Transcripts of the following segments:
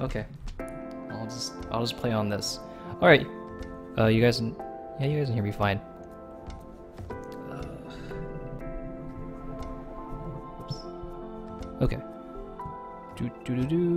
Okay. I'll just I'll just play on this. All right. Uh, you guys, yeah, you guys can hear me fine. Uh. Okay. Do do do do.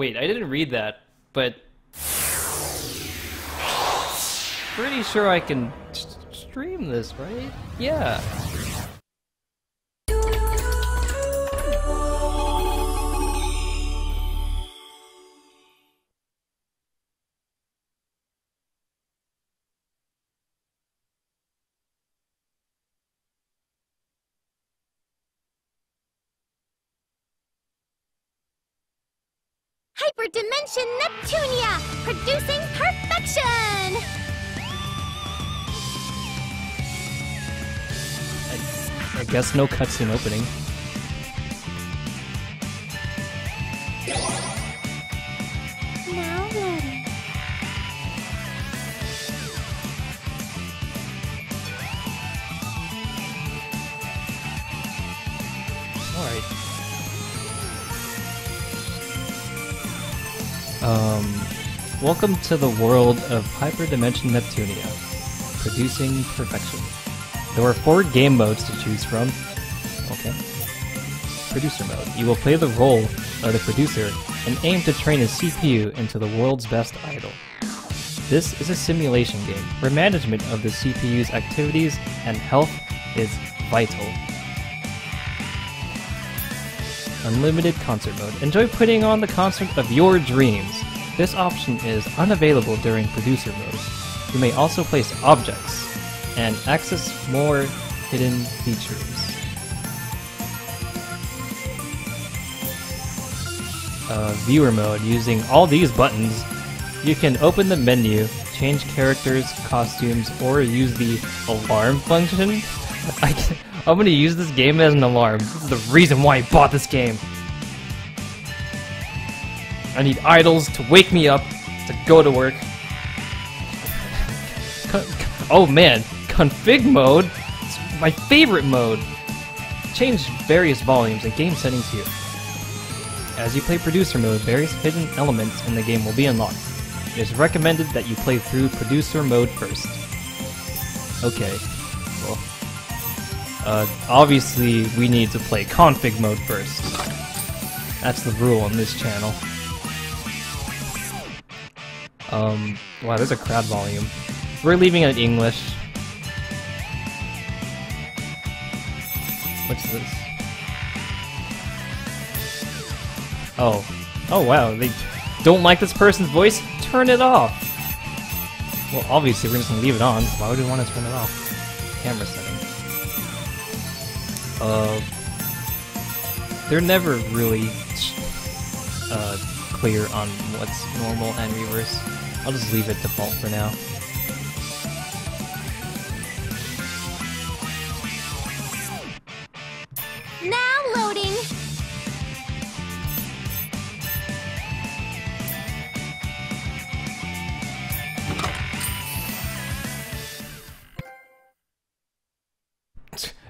Wait, I didn't read that, but pretty sure I can stream this, right? Yeah. Neptunia, producing perfection! I, I guess no cutscene opening. Welcome to the world of Hyperdimension Neptunia, producing perfection. There are four game modes to choose from. Okay. Producer mode. You will play the role of the producer and aim to train a CPU into the world's best idol. This is a simulation game where management of the CPU's activities and health is vital. Unlimited concert mode. Enjoy putting on the concert of your dreams. This option is unavailable during producer mode. You may also place objects and access more hidden features. Uh, viewer mode. Using all these buttons, you can open the menu, change characters, costumes, or use the alarm function. I I'm gonna use this game as an alarm. This is the reason why I bought this game. I need idols to wake me up to go to work. Con- oh man, config mode? It's my favorite mode. Change various volumes and game settings here. As you play producer mode, various hidden elements in the game will be unlocked. It is recommended that you play through producer mode first. Okay, well, uh, obviously we need to play config mode first. That's the rule on this channel. Um, wow, there's a crowd volume. We're leaving it in English. What's this? Oh. Oh wow, they don't like this person's voice? Turn it off! Well, obviously we're just gonna leave it on. Why would we want to turn it off? Camera setting. Uh, they're never really uh, clear on what's normal and reverse. I'll just leave it default for now. Now loading.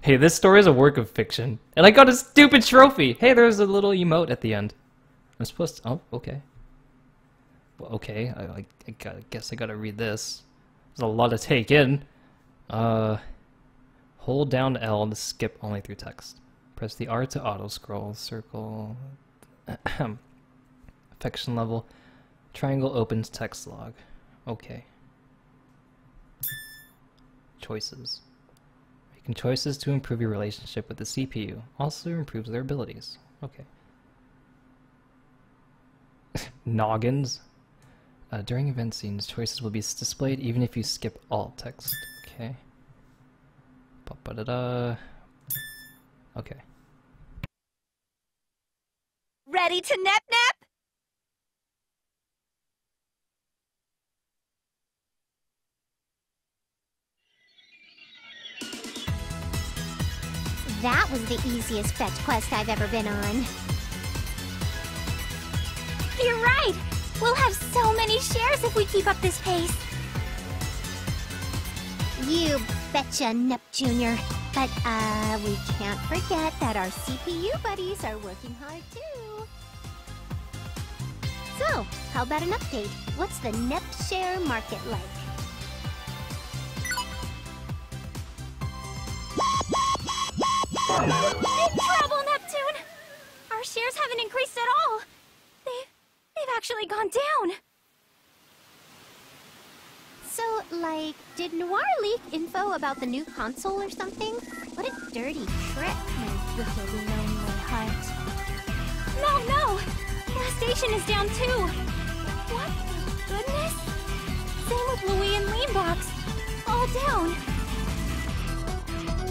Hey, this story is a work of fiction. And I got a stupid trophy! Hey, there's a little emote at the end. I'm supposed to. Oh, okay. Okay, I, I, I guess I gotta read this. There's a lot to take in. Uh. Hold down L to skip only through text. Press the R to auto scroll. Circle. Affection level. Triangle opens text log. Okay. Choices. Making choices to improve your relationship with the CPU also improves their abilities. Okay. noggins. Uh, during event scenes, choices will be displayed even if you skip all text. Okay. Ba-ba-da-da. Okay. Ready to nap nap? That was the easiest fetch quest I've ever been on. You're right! We'll have so many shares if we keep up this pace. You betcha, Nep Jr. But, uh, we can't forget that our CPU buddies are working hard too. So, how about an update? What's the Nep share market like? Big trouble, Neptune! Our shares haven't increased at all. Actually gone down. So, like, did Noir leak info about the new console or something? What a dirty trick, my wicked lonely heart. No, no! Lastation is down too! What the goodness? Same with Lowee and Leanbox. All down.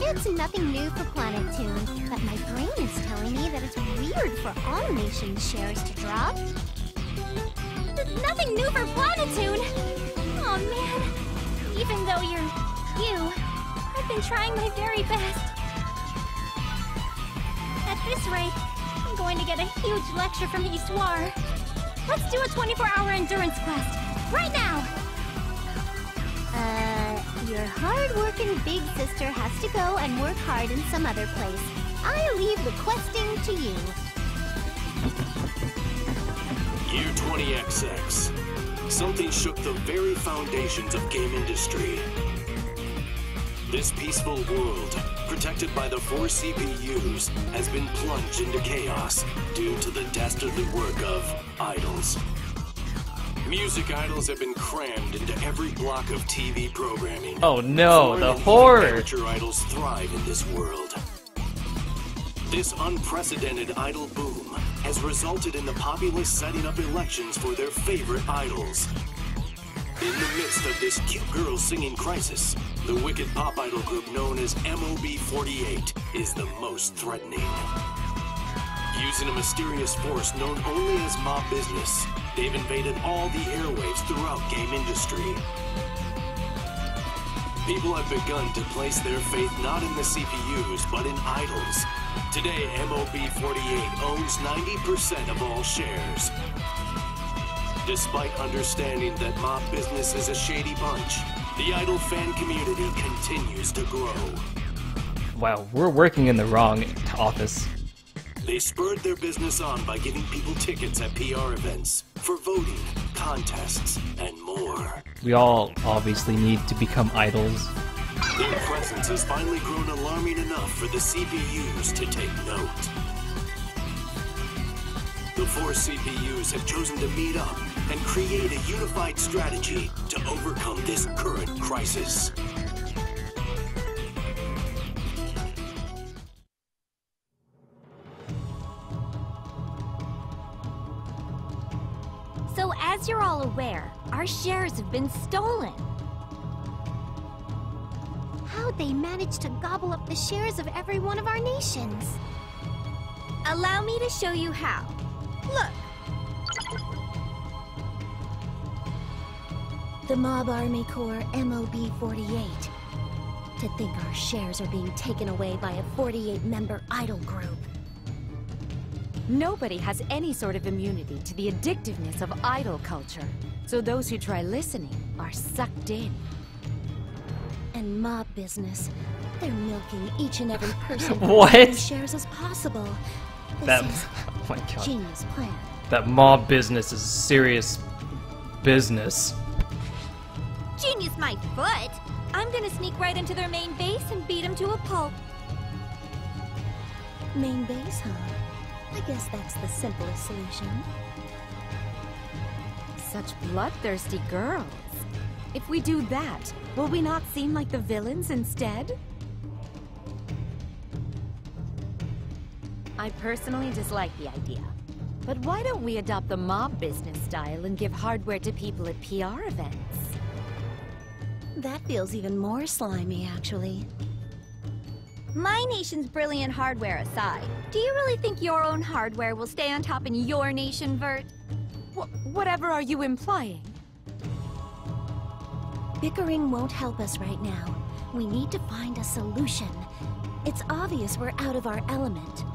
It's nothing new for Planeptune, but my brain is telling me that it's weird for all nations' shares to drop. Nothing new for Planeptune! Oh man, even though you're you, I've been trying my very best. At this rate, I'm going to get a huge lecture from Histoire. Let's do a 24-hour endurance quest, right now! Uh, your hard-working big sister has to go and work hard in some other place. I leave the questing to you. Year 20XX. Something shook the very foundations of game industry. This peaceful world, protected by the four CPUs, has been plunged into chaos due to the dastardly work of idols. Music idols have been crammed into every block of TV programming. Oh no, Foreign the horror! Amateur idols thrive in this world. This unprecedented idol boom has resulted in the populace setting up elections for their favorite idols. In the midst of this cute girl singing crisis, the wicked pop idol group known as MOB48 is the most threatening. Using a mysterious force known only as Mob Business, they've invaded all the airwaves throughout game industry. People have begun to place their faith not in the CPUs, but in idols. Today, MOB48 owns 90% of all shares. Despite understanding that mob business is a shady bunch, the idol fan community continues to grow. Wow, we're working in the wrong office. They spurred their business on by giving people tickets at PR events, for voting, contests, and more. We all obviously need to become idols. Their presence has finally grown alarming enough for the CPUs to take note. The four CPUs have chosen to meet up and create a unified strategy to overcome this current crisis. So, as you're all aware, our shares have been stolen. How'd they manage to gobble up the shares of every one of our nations? Allow me to show you how. Look. The Mob Army Corps MOB 48. To think our shares are being taken away by a 48 member idol group. Nobody has any sort of immunity to the addictiveness of idol culture, so those who try listening are sucked in. And mob business. They're milking each and every person What? as shares as possible. This That is oh my god. genius plan. That mob business is serious business. Genius my foot! I'm gonna sneak right into their main base and beat them to a pulp. Main base, huh? I guess that's the simplest solution. Such bloodthirsty girls. If we do that, will we not seem like the villains instead? I personally dislike the idea, But why don't we adopt the mob business style and give hardware to people at PR events? That feels even more slimy, actually. My nation's brilliant hardware aside, do you really think your own hardware will stay on top in your nation, Vert? Wh whatever are you implying? Bickering won't help us right now. We need to find a solution. It's obvious we're out of our element.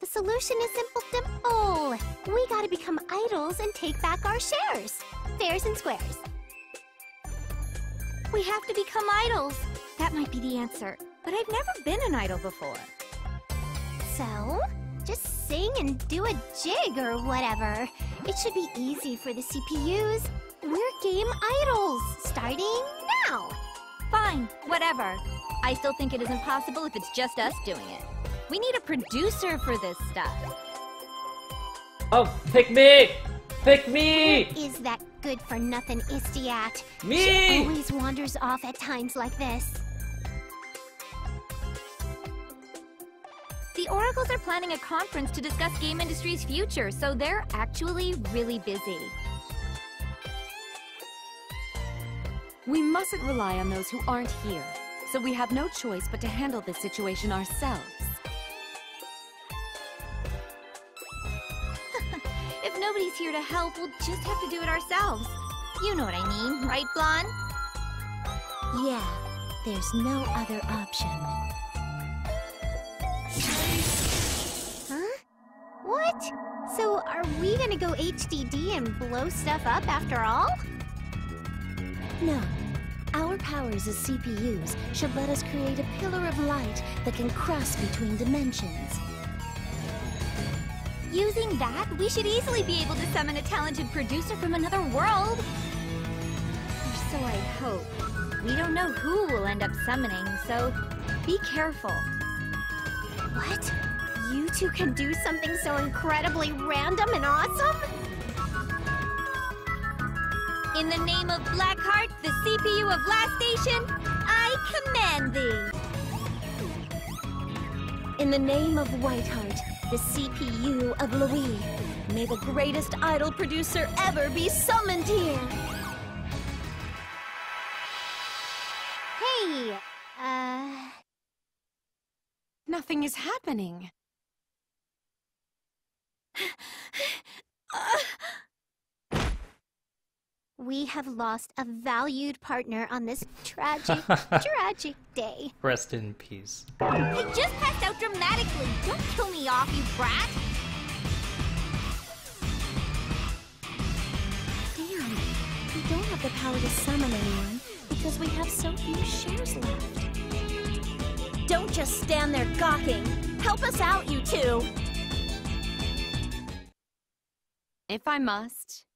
The solution is simple simple. We gotta become idols and take back our shares. Fairs and squares. We have to become idols. That might be the answer. But I've never been an idol before. So, just sing and do a jig or whatever. It should be easy for the CPUs. We're game idols, starting now. Fine, whatever. I still think it is impossible if it's just us doing it. We need a producer for this stuff. Oh, pick me! Pick me! Is that good for nothing Histoire? She always wanders off at times like this. The Oracles are planning a conference to discuss game industry's future, so they're actually really busy. We mustn't rely on those who aren't here, so we have no choice but to handle this situation ourselves. If nobody's here to help, we'll just have to do it ourselves. You know what I mean, right, Blanc? Yeah, there's no other option. Huh? What? So are we gonna go HDD and blow stuff up after all? No. Our powers as CPUs should let us create a pillar of light that can cross between dimensions. Using that, we should easily be able to summon a talented producer from another world. Or so I hope. We don't know who we'll end up summoning, so be careful. What? You two can do something so incredibly random and awesome? In the name of Blackheart, the CPU of Lastation, I command thee! In the name of Whiteheart, the CPU of Lowee, may the greatest idol producer ever be summoned here! Nothing is happening. We have lost a valued partner on this tragic, tragic day. Rest in peace. He just passed out dramatically. Don't kill me off, you brat. Damn, we don't have the power to summon anyone because we have so few shares left. Don't just stand there gawking. Help us out, you two! If I must.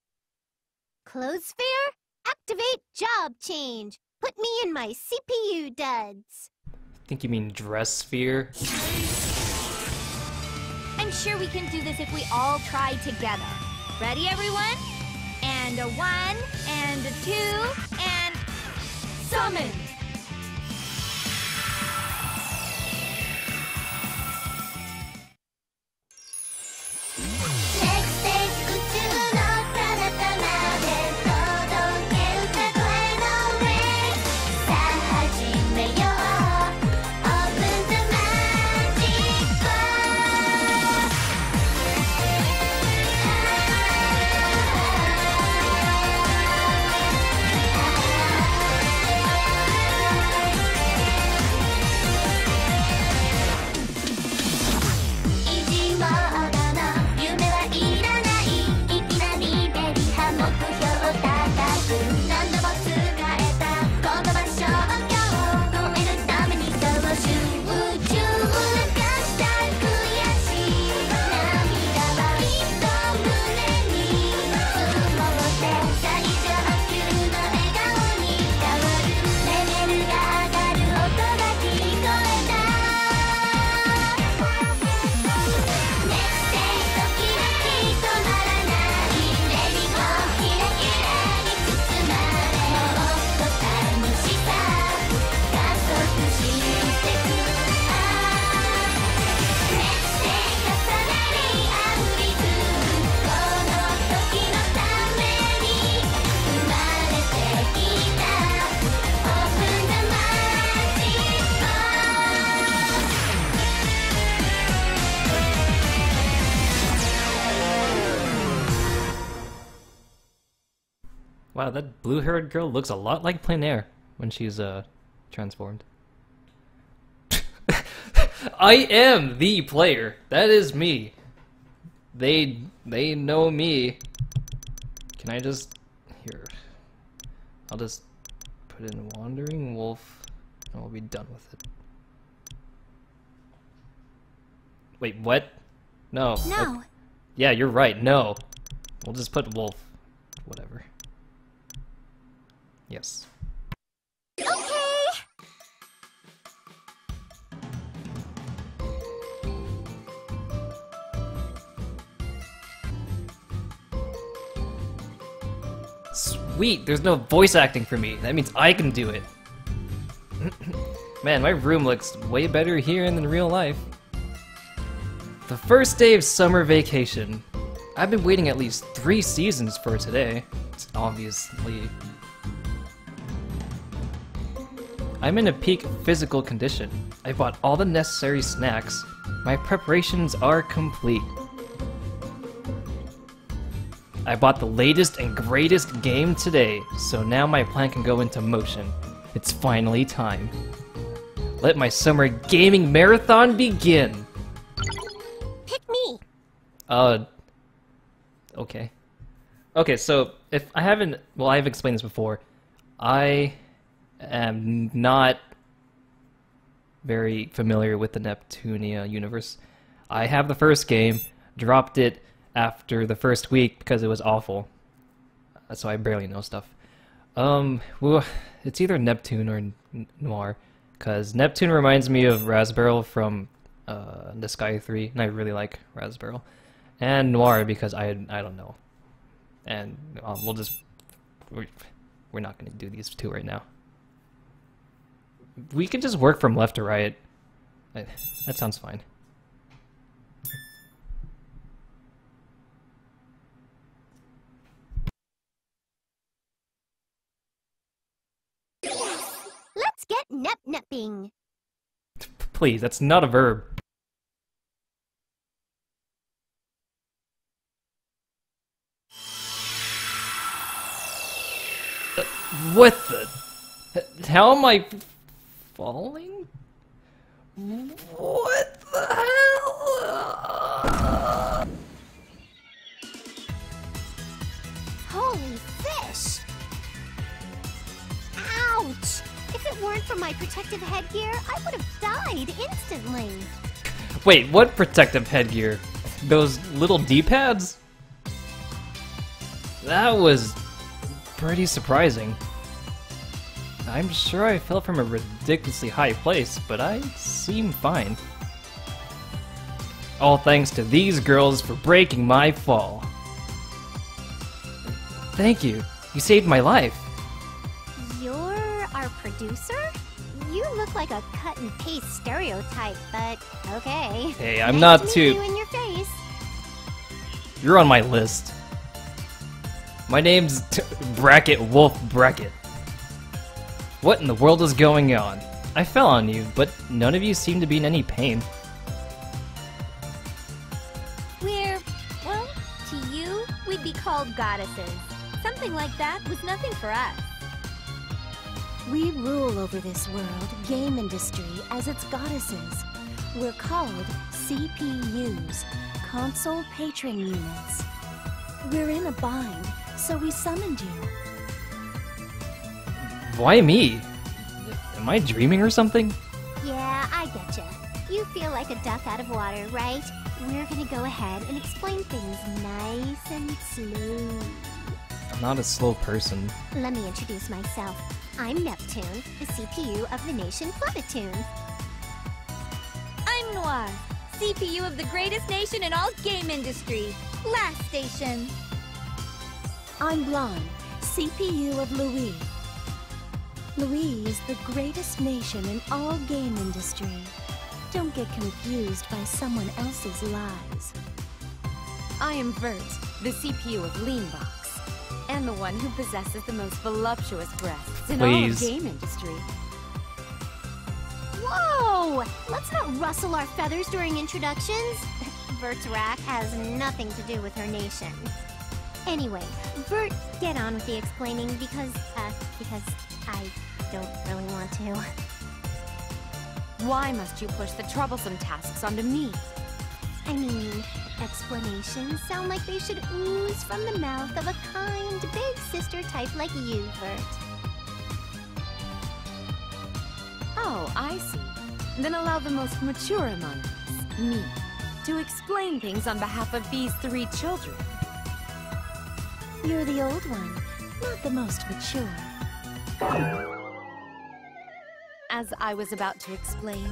Clothes fair? Activate job change. Put me in my CPU duds. I think you mean dress sphere? I'm sure we can do this if we all try together. Ready, everyone? And a one, and a two, and... Summon! Blue-haired girl looks a lot like Plein Air when she's uh transformed. I am the player. That is me. They they know me. Can I just here? I'll just put in Wandering Wolf, and we'll be done with it. Wait, what? No. No. ok- Yeah, you're right. No. We'll just put Wolf. Whatever. Yes. Okay. Sweet, there's no voice acting for me. That means I can do it. Man, my room looks way better here than in real life. The first day of summer vacation. I've been waiting at least three seasons for today. It's obviously. I'm in a peak physical condition. I bought all the necessary snacks. My preparations are complete. I bought the latest and greatest game today, so now my plan can go into motion. It's finally time. Let my summer gaming marathon begin! Pick me. Uh. Okay. Okay, so if I haven't. Well, I've explained this before. I am not very familiar with the Neptunia universe. I have the first game, dropped it after the first week because it was awful. Uh, So I barely know stuff. Um, well, it's either Neptune or Noir, because Neptune reminds me of Rasbarrel from uh, the Sky 3, and I really like Rasbarrel. And Noir because I I don't know. And uh, we'll just we're, we're not going to do these two right now. We can just work from left to right. That sounds fine. Let's get nep nepping. Please, that's not a verb. Uh, What the? How am I falling? What the hell? Holy fish! Ouch! If it weren't for my protective headgear, I would have died instantly. Wait, what protective headgear? Those little D-pads? That was pretty surprising. I'm sure I fell from a ridiculously high place, but I seem fine. All thanks to these girls for breaking my fall. Thank you. You saved my life. You're our producer? You look like a cut and paste stereotype, but okay. Hey, I'm Nice not to too- You in your face. You're on my list. My name's t- Bracket Wolf Bracket. What in the world is going on? I fell on you, but none of you seem to be in any pain. We're, well, to you, we'd be called goddesses. Something like that was nothing for us. We rule over this world, game industry, as its goddesses. We're called CPUs, Console Patron Units. We're in a bind, so we summoned you. Why me? Am I dreaming or something? Yeah, I getcha. You feel like a duck out of water, right? We're gonna go ahead and explain things nice and slow. I'm not a slow person. Let me introduce myself. I'm Neptune, the CPU of the nation Plutitoon. I'm Noir, CPU of the greatest nation in all game industry. Lastation. I'm Blanc, CPU of Lowee. Lowee is the greatest nation in all game industry. Don't get confused by someone else's lies. I am Vert, the CPU of Leanbox, and the one who possesses the most voluptuous breasts in all Please. of game industry. Whoa! Let's not rustle our feathers during introductions. Vertrak has nothing to do with her nation. Anyway, Vert, get on with the explaining because, uh, because I don't really want to. Why must you push the troublesome tasks onto me? I mean, explanations sound like they should ooze from the mouth of a kind, big sister type like you, Vert. Oh, I see. Then allow the most mature among us, me, to explain things on behalf of these three children. You're the old one, not the most mature. As I was about to explain,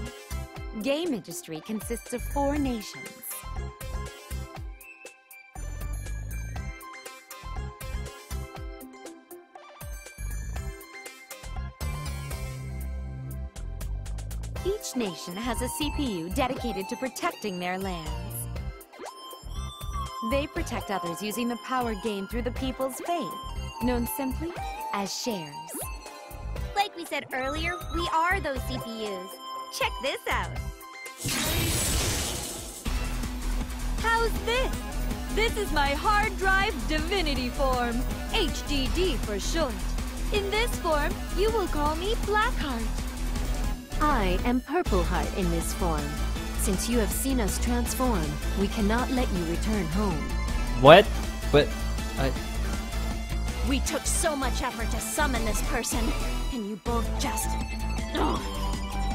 game industry consists of four nations. Each nation has a CPU dedicated to protecting their lands. They protect others using the power gained through the people's faith, known simply as shares. Like we said earlier, we are those CPUs. Check this out. How's this? This is my hard drive divinity form, HDD for short. In this form, you will call me Blackheart. I am Purple Heart in this form. Since you have seen us transform, we cannot let you return home. What? But I We took so much effort to summon this person, and you both just. Ugh.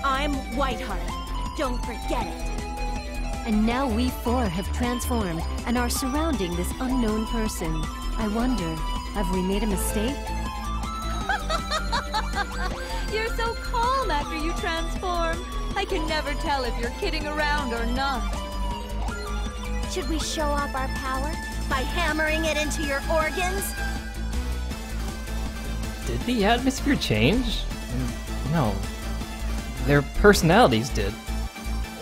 I'm Whiteheart. Don't forget it. And now we four have transformed and are surrounding this unknown person. I wonder, have we made a mistake? You're so calm after you transform. I can never tell if you're kidding around or not. Should we show off our power by hammering it into your organs? Did the atmosphere change? No. Their personalities did.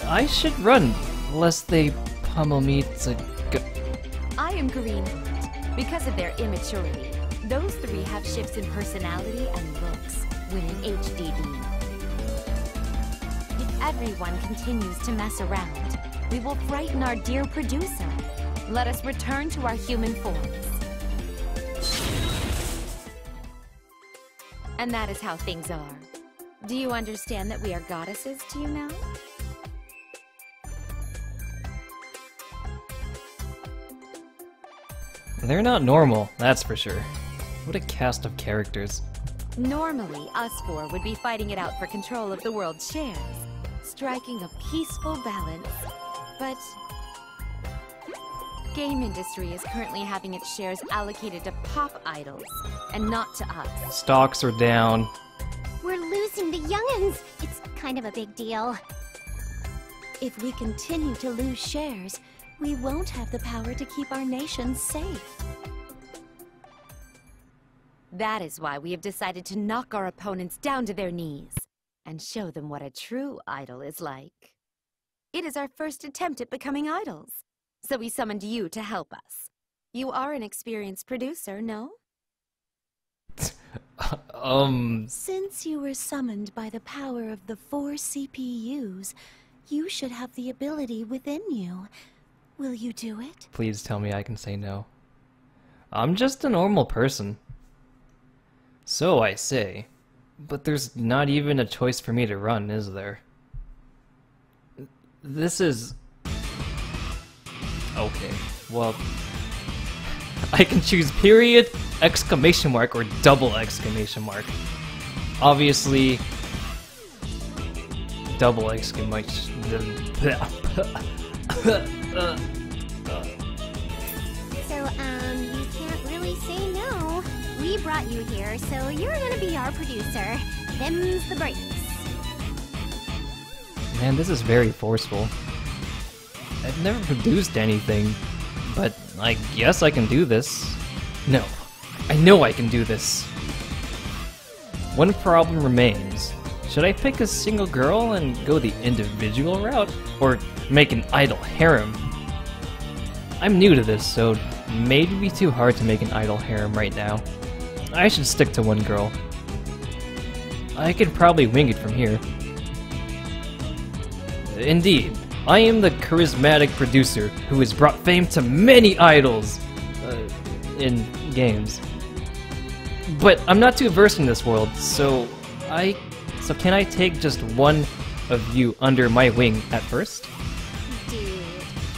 I should run, lest they pummel me to go. I am Green. Because of their immaturity, those three have shifts in personality and looks when in HDD. If everyone continues to mess around, we will frighten our dear producer. Let us return to our human forms. And that is how things are. Do you understand that we are goddesses to you now? They're not normal, that's for sure. What a cast of characters. Normally, us four would be fighting it out for control of the world's shares, striking a peaceful balance. But game industry is currently having its shares allocated to pop idols and not to us. Stocks are down. We're losing the youngins. It's kind of a big deal. If we continue to lose shares, we won't have the power to keep our nation safe. That is why we have decided to knock our opponents down to their knees and show them what a true idol is like. It is our first attempt at becoming idols, so we summoned you to help us. You are an experienced producer, no? um, Since you were summoned by the power of the four CPUs, you should have the ability within you. Will you do it? please tell me I can say no. I'm just a normal person. So I say. But there's not even a choice for me to run, is there? This is. Okay, well. I can choose period, exclamation mark, or double exclamation mark. Obviously. Double exclamation. So, um, you can't really say no. We brought you here, so you're gonna be our producer. Them's the breaks. Man, this is very forceful. I've never produced anything, but I guess I can do this. No, I know I can do this. One problem remains. Should I pick a single girl and go the individual route, or make an idol harem? I'm new to this, so it may be too hard to make an idol harem right now. I should stick to one girl. I could probably wing it from here. Indeed, I am the charismatic producer who has brought fame to many idols. Uh, in games. But I'm not too versed in this world, so I so can I take just one of you under my wing at first? Dude,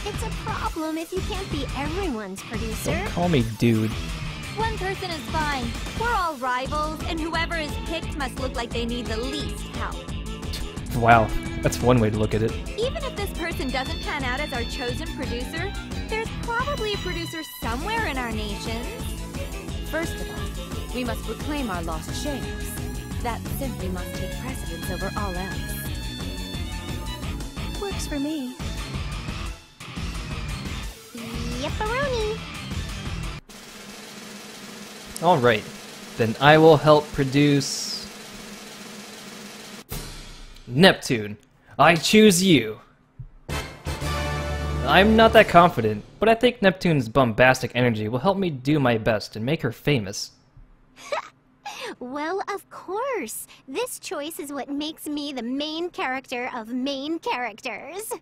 it's a problem if you can't be everyone's producer. Don't call me dude. One person is fine. We're all rivals, and whoever is picked must look like they need the least help. Wow, that's one way to look at it. Even if this person doesn't pan out as our chosen producer, there's probably a producer somewhere in our nation. First of all, we must reclaim our lost shares. That simply must take precedence over all else. Works for me. Yepperoni. Alright, then I will help produce. Neptune. I choose you. I'm not that confident, but I think Neptune's bombastic energy will help me do my best and make her famous. Well, of course. This choice is what makes me the main character of main characters.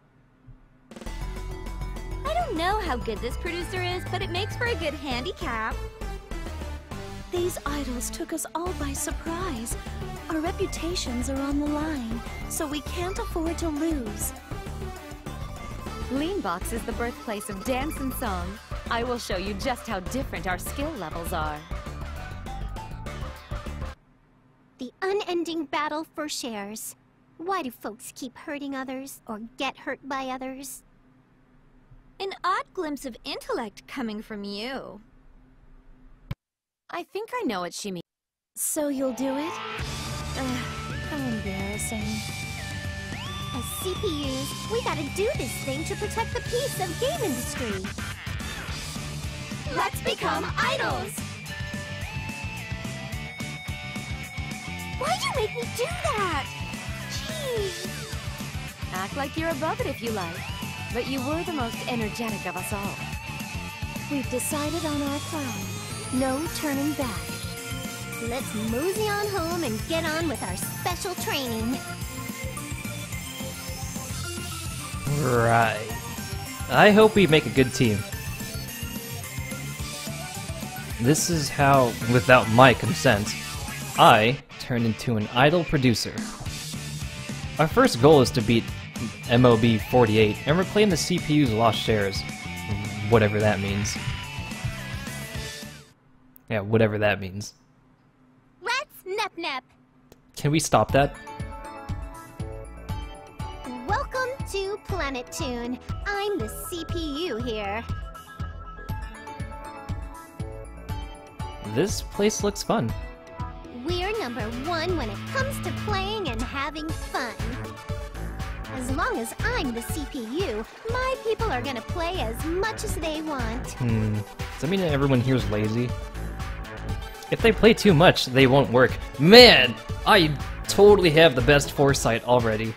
I don't know how good this producer is, but it makes for a good handicap. These idols took us all by surprise. Our reputations are on the line, so we can't afford to lose. Leanbox is the birthplace of dance and song. I will show you just how different our skill levels are. The unending battle for shares. Why do folks keep hurting others or get hurt by others? An odd glimpse of intellect coming from you. I think I know what she means. So you'll do it? Ugh, how embarrassing. As CPUs, we gotta do this thing to protect the peace of game industry. Let's become idols! Why'd you make me do that? Jeez. Act like you're above it if you like. But you were the most energetic of us all. We've decided on our plan. No turning back. Let's mosey on home and get on with our special training. Right. I hope we make a good team. This is how, without my consent, I turn into an idol producer. Our first goal is to beat MOB 48 and reclaim the CPU's lost shares. Whatever that means. Yeah, whatever that means. Let's nep nep. Can we stop that? Welcome to Planeptune. I'm the CPU here. This place looks fun. We're number one when it comes to playing and having fun. As long as I'm the CPU, my people are gonna play as much as they want. Hmm. Does that mean that everyone here is lazy? If they play too much, they won't work. Man, I totally have the best foresight already.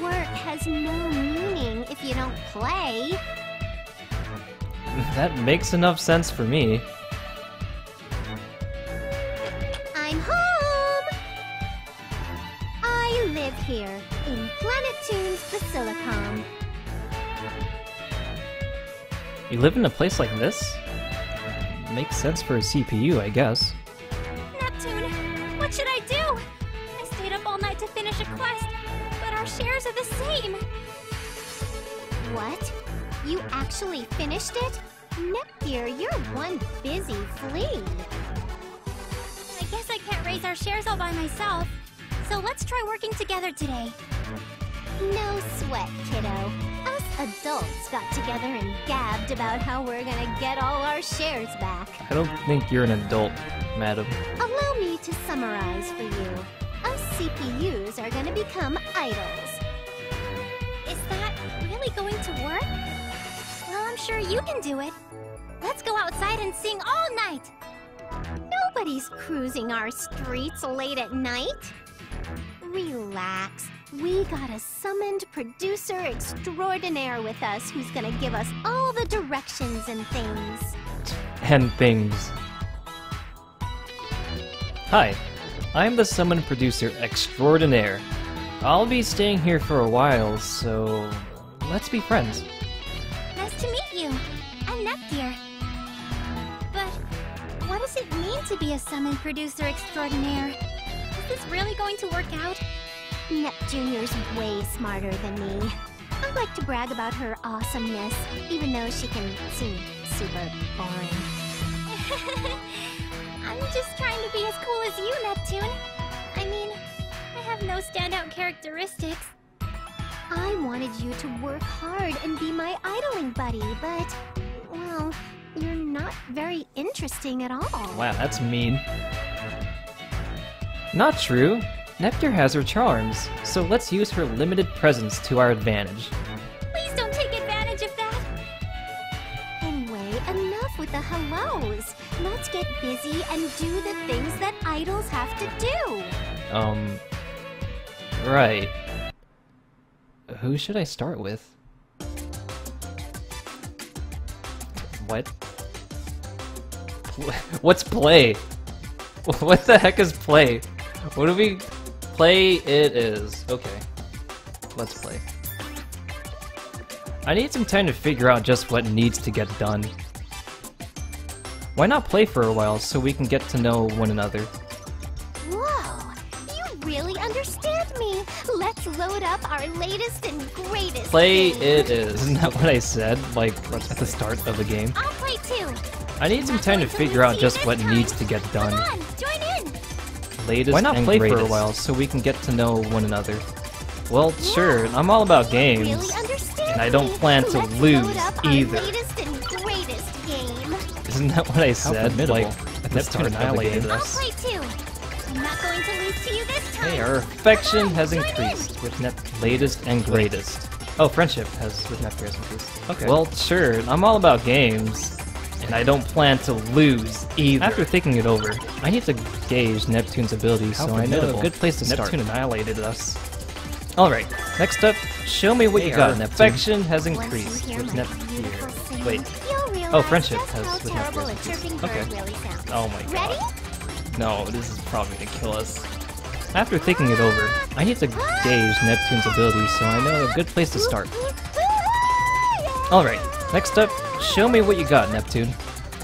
Work has no meaning if you don't play. That makes enough sense for me. I'm home! I live here in Planeptune's Basilicom. You live in a place like this? Makes sense for a CPU, I guess. What should I do? I stayed up all night to finish a quest, but our shares are the same. What? You actually finished it? Nepgear, you're one busy flea. I guess I can't raise our shares all by myself. So let's try working together today. No sweat, kiddo. Us adults got together and gabbed about how we're gonna get all our shares back. I don't think you're an adult, madam. Allow me to summarize for you. Us CPUs are gonna become idols. Is that really going to work? Well, I'm sure you can do it. Let's go outside and sing all night. Nobody's cruising our streets late at night. Relax. We got a summoned producer extraordinaire with us who's gonna give us all the directions and things. And things. Hi, I'm the summoned producer extraordinaire. I'll be staying here for a while, so let's be friends. Nice to meet you. I'm Nepgear. But what does it mean to be a summoned producer extraordinaire? Is this really going to work out? Nep Jr.'s way smarter than me. I like to brag about her awesomeness, even though she can seem super boring. I'm just trying to be as cool as you, Neptune. I mean, I have no standout characteristics. I wanted you to work hard and be my idling buddy, but, well, you're not very interesting at all. Wow, that's mean. Not true. Nepgear has her charms, so let's use her limited presence to our advantage. Please don't take advantage of that. Anyway, enough with the hellos. Let's get busy and do the things that idols have to do. Um. Right. Who should I start with? What? What's play? What the heck is play? What do we. Play it is. Okay. Let's play. I need some time to figure out just what needs to get done. Why not play for a while so we can get to know one another? Whoa, you really understand me. Let's load up our latest and greatest. Play game. it is. Isn't that what I said? Like, at the start of the game? I'll play too. I need some time to figure out lose to you just what needs to get done. On. Latest Why not and play for a while so we can get to know one another? Well, sure, I'm all about games. Really and I don't plan to Let's lose load up our either. latest and greatest game. Isn't that what I said? formidable. Like, at the start of the annihilated. I'll us. play too. I'm not going to lose to you this. Hey, our affection Come has join in. increased with net latest and greatest. Oh, friendship has with Neptune has increased. Okay. Well, sure, I'm all about games, and I don't plan to lose either. After thinking it over, I need to gauge Neptune's abilities How so I know a good place to start. Neptune annihilated us. Alright, next up, show me what Hey, you got. Neptune. affection has increased with Neptune. Wait, Oh, friendship has how with Neptune. Okay. really oh my god. Ready? No, this is probably gonna kill us. After thinking it over, I need to gauge Neptune's abilities so I know a good place to start. Alright, next up, show me what you got, Neptune.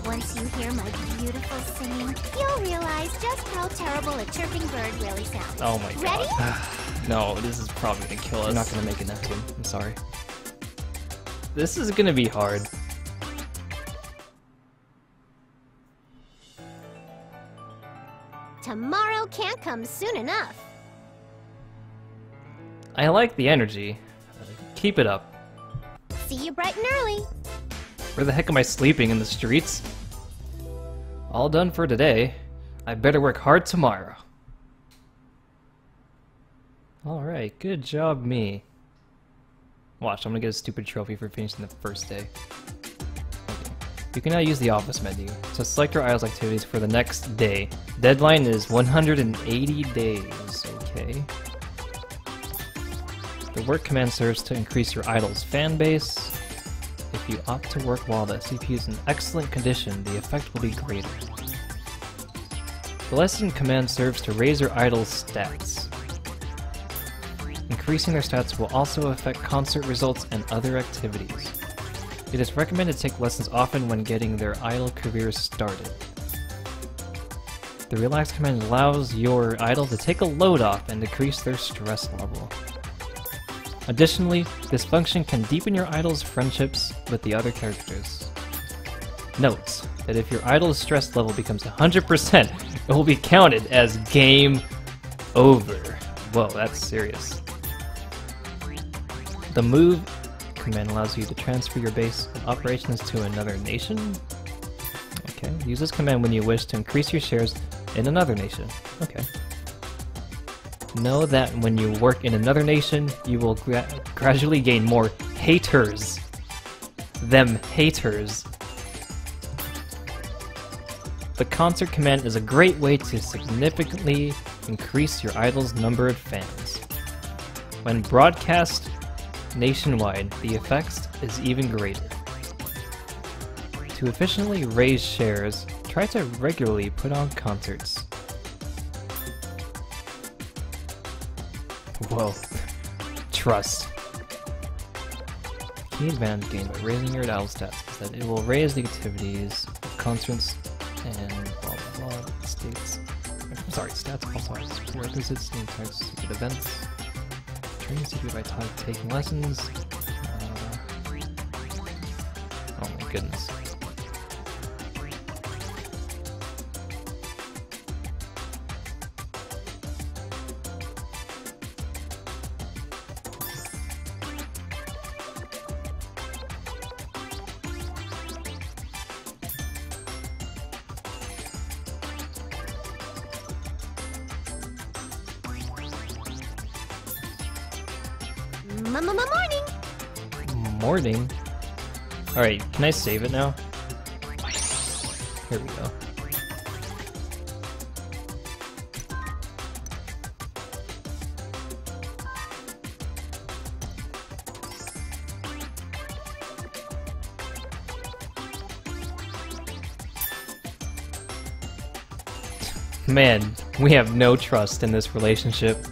Once you hear my beautiful singing, you'll realize just how terrible a chirping bird really sounds. Oh my Ready? god. No, this is probably gonna kill us. You're not gonna make it, Neptune. I'm sorry. This is gonna be hard. Tomorrow can't come soon enough. I like the energy. Keep it up. See you bright and early. Where the heck am I sleeping in the streets? All done for today. I better work hard tomorrow. Alright, good job, me. Watch, I'm gonna get a stupid trophy for finishing the first day. Okay. You can now use the office menu to select your idol's activities for the next day. Deadline is 180 days, okay. The work command serves to increase your idol's fan base, if you opt to work while the CPU is in excellent condition, the effect will be greater. The lesson command serves to raise your idol's stats. Increasing their stats will also affect concert results and other activities. It is recommended to take lessons often when getting their idol careers started. The relax command allows your idol to take a load off and decrease their stress level. Additionally, this function can deepen your idol's friendships with the other characters. Note that if your idol's stress level becomes 100%, it will be counted as game over. Whoa, that's serious. The move command allows you to transfer your base of operations to another nation. Okay, use this command when you wish to increase your shares in another nation. Okay. Know that when you work in another nation, you will gra- gradually gain more haters. Them haters. The concert command is a great way to significantly increase your idol's number of fans. When broadcast nationwide, the effect is even greater. To efficiently raise shares, try to regularly put on concerts. Whoa. Trust. Key advantage gained by raising your idol stats is that it will raise the activities of concerts and blah blah Flawed states. I'm sorry, stats also has prerequisites, name tags, secret events. Training secret by taking lessons. Uh, oh my goodness. Morning. Morning. Alright, can I save it now? Here we go. Man, we have no trust in this relationship.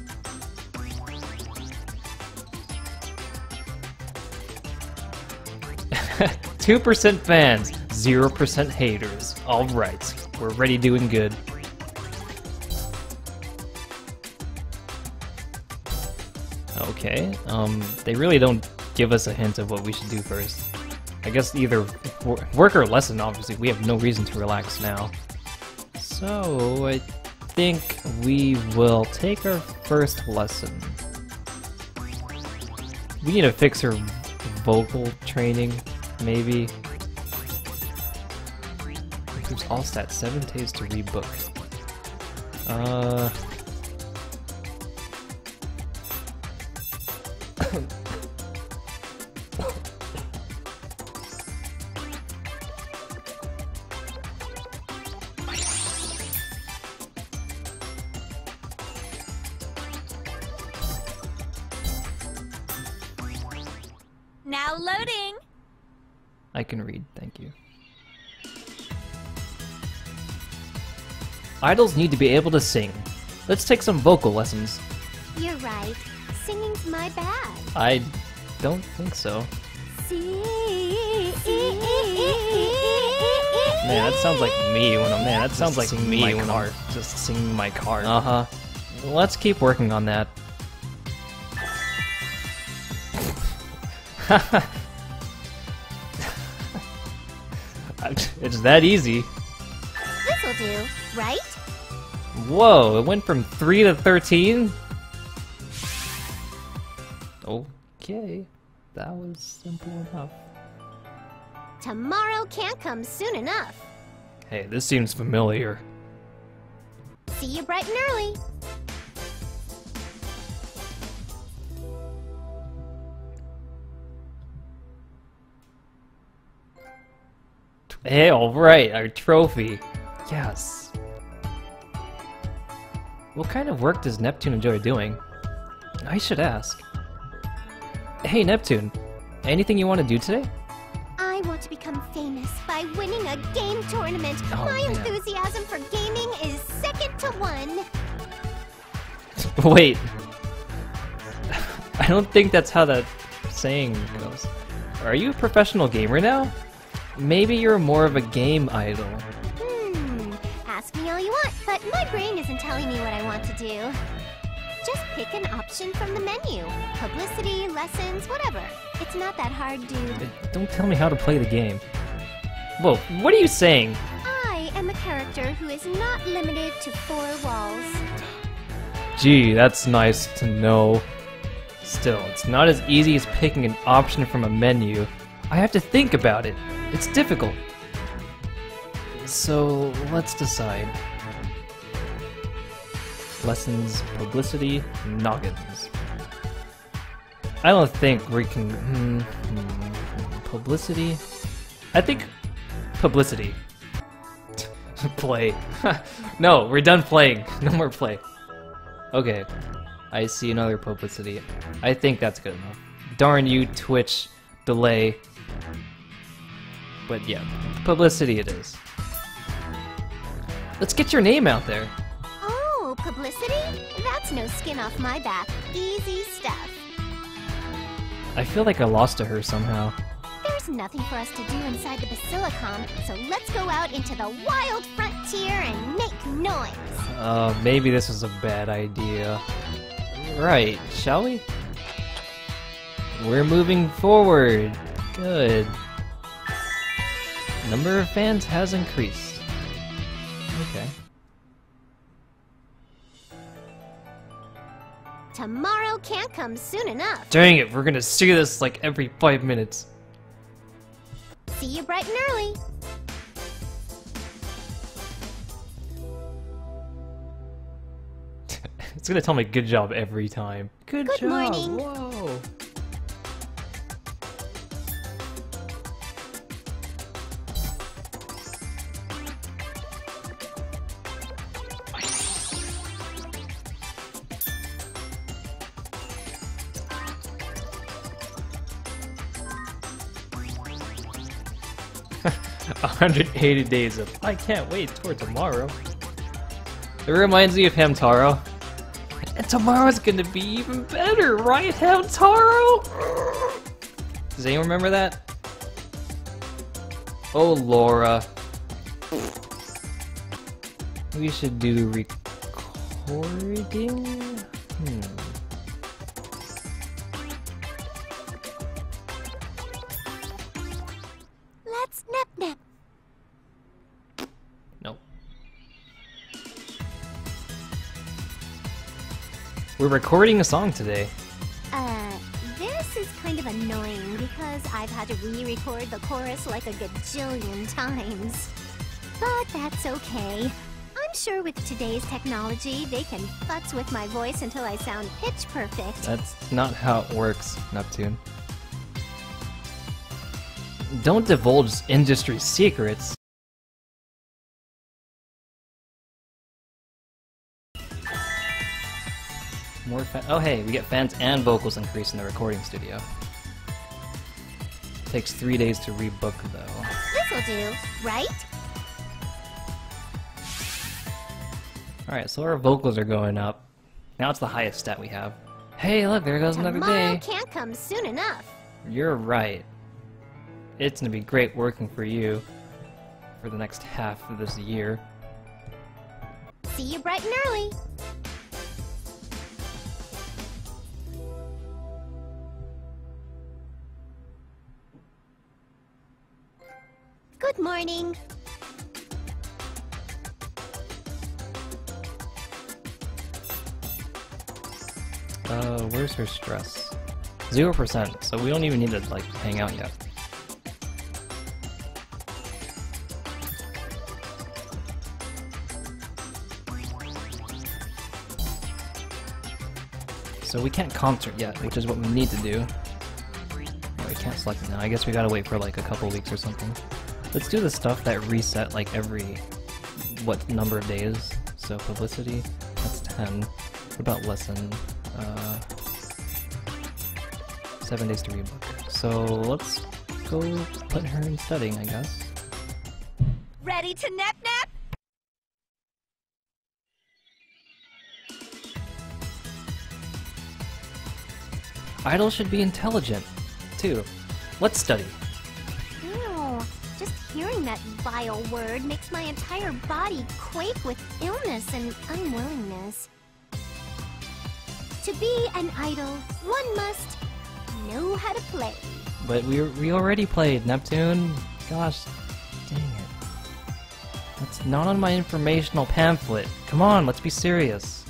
Two percent fans, zero percent haters. All right, we're ready doing good. Okay, um, they really don't give us a hint of what we should do first. I guess either work or lesson. Obviously, we have no reason to relax now. So I think we will take our first lesson. We need to fix her vocal training, maybe. Improves all stats, seven days to rebook. Uh. Idols need to be able to sing. Let's take some vocal lessons. You're right. Singing's my bad. I don't think so. See. Man, that sounds like me when I'm man. That sounds like me when car. I'm Just sing my car. Uh huh. Let's keep working on that. it's that easy. This'll do, right? Whoa, it went from 3 to 13? Okay, that was simple enough. Tomorrow can't come soon enough. Hey, this seems familiar. See you bright and early. Hey, alright, our trophy. Yes. What kind of work does Neptune enjoy doing? I should ask. Hey, Neptune, anything you want to do today? I want to become famous by winning a game tournament. Oh, My man. enthusiasm for gaming is second to one. Wait. I don't think that's how that saying goes. Are you a professional gamer now? Maybe you're more of a game idol. Telling me what I want to do. Just pick an option from the menu. Publicity, lessons, whatever. It's not that hard, dude. Don't tell me how to play the game. Whoa, what are you saying? I am a character who is not limited to four walls. Gee, that's nice to know. Still, it's not as easy as picking an option from a menu. I have to think about it. It's difficult. So, let's decide. Lessons, publicity, noggins. I don't think we can. Hmm, hmm, publicity? I think publicity. play. no, we're done playing. No more play. Okay. I see another publicity. I think that's good enough. Darn you, Twitch delay. But yeah, publicity it is. Let's get your name out there. Publicity? That's no skin off my back. Easy stuff. I feel like I lost to her somehow. There's nothing for us to do inside the Basilicom, so let's go out into the wild frontier and make noise. Uh, maybe this is a bad idea. Right, shall we? We're moving forward. Good. Number of fans has increased. Tomorrow can't come soon enough. Dang it, we're gonna see this like every five minutes. See you bright and early. It's gonna tell me good job every time. Good, Good job. morning. Whoa. Hundred eighty days of I can't wait for tomorrow. It reminds me of Hamtaro. And tomorrow's gonna be even better, right, Hamtaro? Does anyone remember that? Oh, Laura. We should do recording? We're recording a song today. Uh, this is kind of annoying because I've had to re-record the chorus like a gajillion times. But that's okay. I'm sure with today's technology, they can futz with my voice until I sound pitch perfect. That's not how it works, Neptune. Don't divulge industry secrets. More fa- Oh hey, we get fans and vocals increase in the recording studio. Takes three days to rebook though. This'll do, right? Alright, so our vocals are going up. Now it's the highest stat we have. Hey, look, there goes another Tomorrow day. can't come soon enough. You're right. It's gonna be great working for you for the next half of this year. See you bright and early. Good morning. Uh, where's her stress? Zero percent, so we don't even need to, like, hang out yet. So we can't concert yet, which is what we need to do. We can't select it now. I guess we gotta wait for like a couple weeks or something. Let's do the stuff that reset like every, what number of days? So publicity, that's 10. What about lesson? Uh, seven days to rebook. So let's go put her in studying, I guess. Ready to nap nap? Idol should be intelligent, too. Let's study. Hearing that vile word makes my entire body quake with illness and unwillingness. To be an idol, one must know how to play. But we we already played Neptune. Gosh, dang it. That's not on my informational pamphlet. Come on, let's be serious.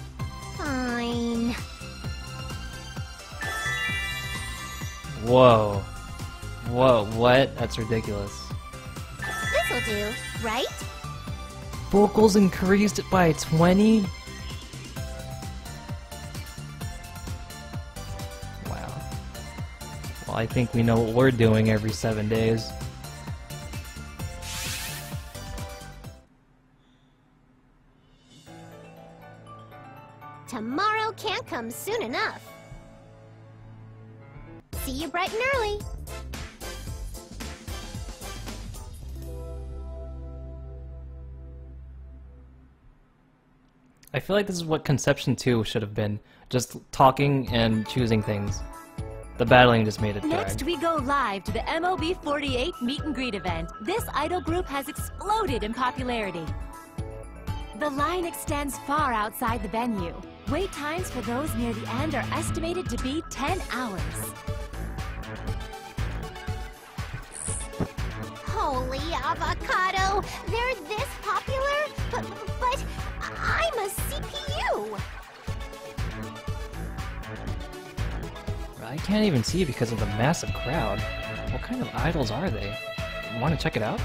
Fine. Whoa. Whoa, what? That's ridiculous. Do, right? Vocals increased by 20? Wow. Well, I think we know what we're doing every seven days. Tomorrow can't come soon enough. See you bright and early. Feel like this is what Conception 2 should have been. Just talking and choosing things. The battling just made it Next, drag. we go live to the MOB 48 meet and greet event. This idol group has exploded in popularity. The line extends far outside the venue. Wait times for those near the end are estimated to be 10 hours. Holy avocado! They're this popular? But, but I'm a CPU! I can't even see because of the massive crowd. What kind of idols are they? Want to check it out?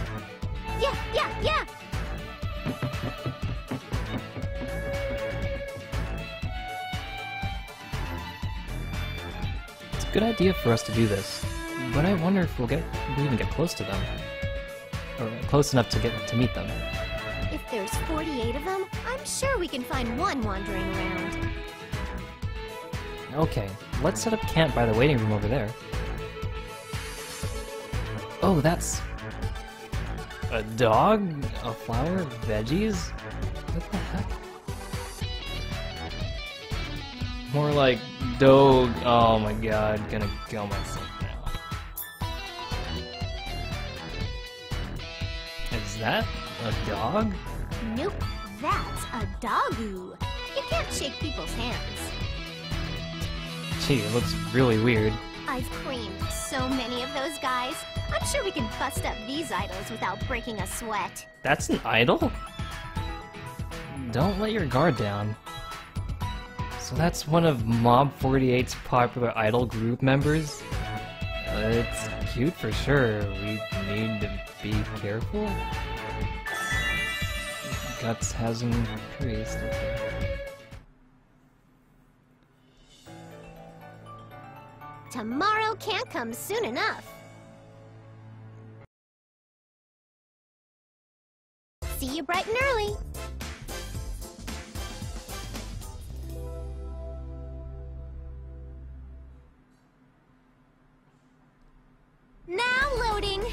Yeah, yeah, yeah! It's a good idea for us to do this, but I wonder if we'll get we'll even get close to them, or close enough to get to meet them. There's 48 of them, I'm sure we can find one wandering around. Okay, let's set up camp by the waiting room over there. Oh, that's a dog, a flower, veggies. What the heck? More like dog. Oh my god, gonna kill myself now. Is that a dog? Nope, that's a doggo. You can't shake people's hands. Gee, it looks really weird. I've creamed so many of those guys. I'm sure we can bust up these idols without breaking a sweat. That's an idol? Don't let your guard down. So that's one of Mob 48's popular idol group members? Uh, it's cute for sure. We need to be careful. Guts hasn't increased. Tomorrow can't come soon enough. See you bright and early. Now loading.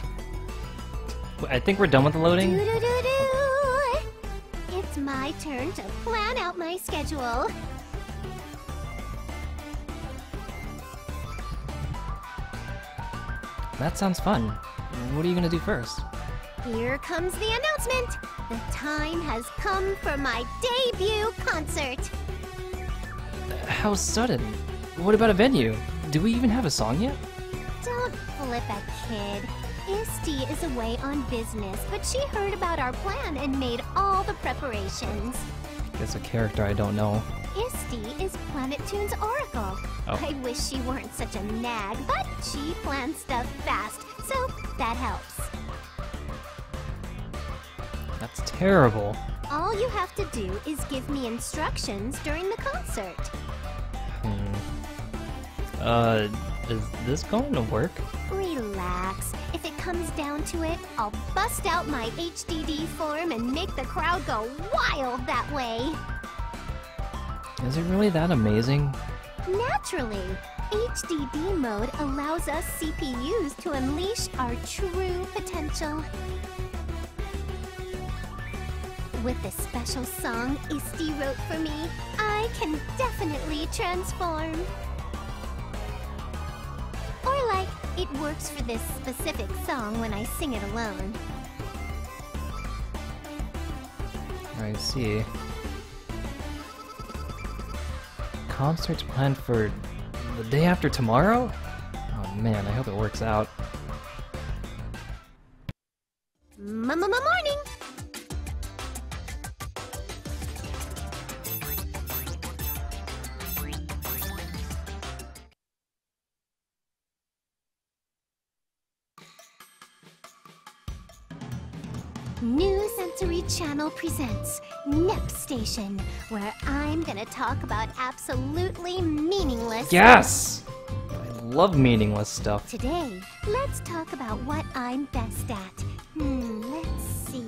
I think we're done with the loading. Doo-doo-doo-doo. It's my turn to plan out my schedule. That sounds fun. What are you gonna do first? Here comes the announcement. The time has come for my debut concert. How sudden? What about a venue? Do we even have a song yet? Don't flip a kid. Histy is away on business, but she heard about our plan and made all the preparations. It's a character I don't know. Histy is Planeptune's oracle. Oh. I wish she weren't such a nag, but she plans stuff fast, so that helps. That's terrible. All you have to do is give me instructions during the concert. Hmm. Uh, is this going to work? Relax. If it comes down to it, I'll bust out my HDD form and make the crowd go wild that way. Is it really that amazing? Naturally, HDD mode allows us CPUs to unleash our true potential. With the special song Histy wrote for me, I can definitely transform. Or like, it works for this specific song when I sing it alone. I see. Concert's planned for the day after tomorrow? Oh man, I hope it works out. Mama morning! New Sensory Channel presents Nep Station, where I'm gonna talk about absolutely meaningless Yes! I love meaningless stuff. Today, let's talk about what I'm best at. Hmm, let's see.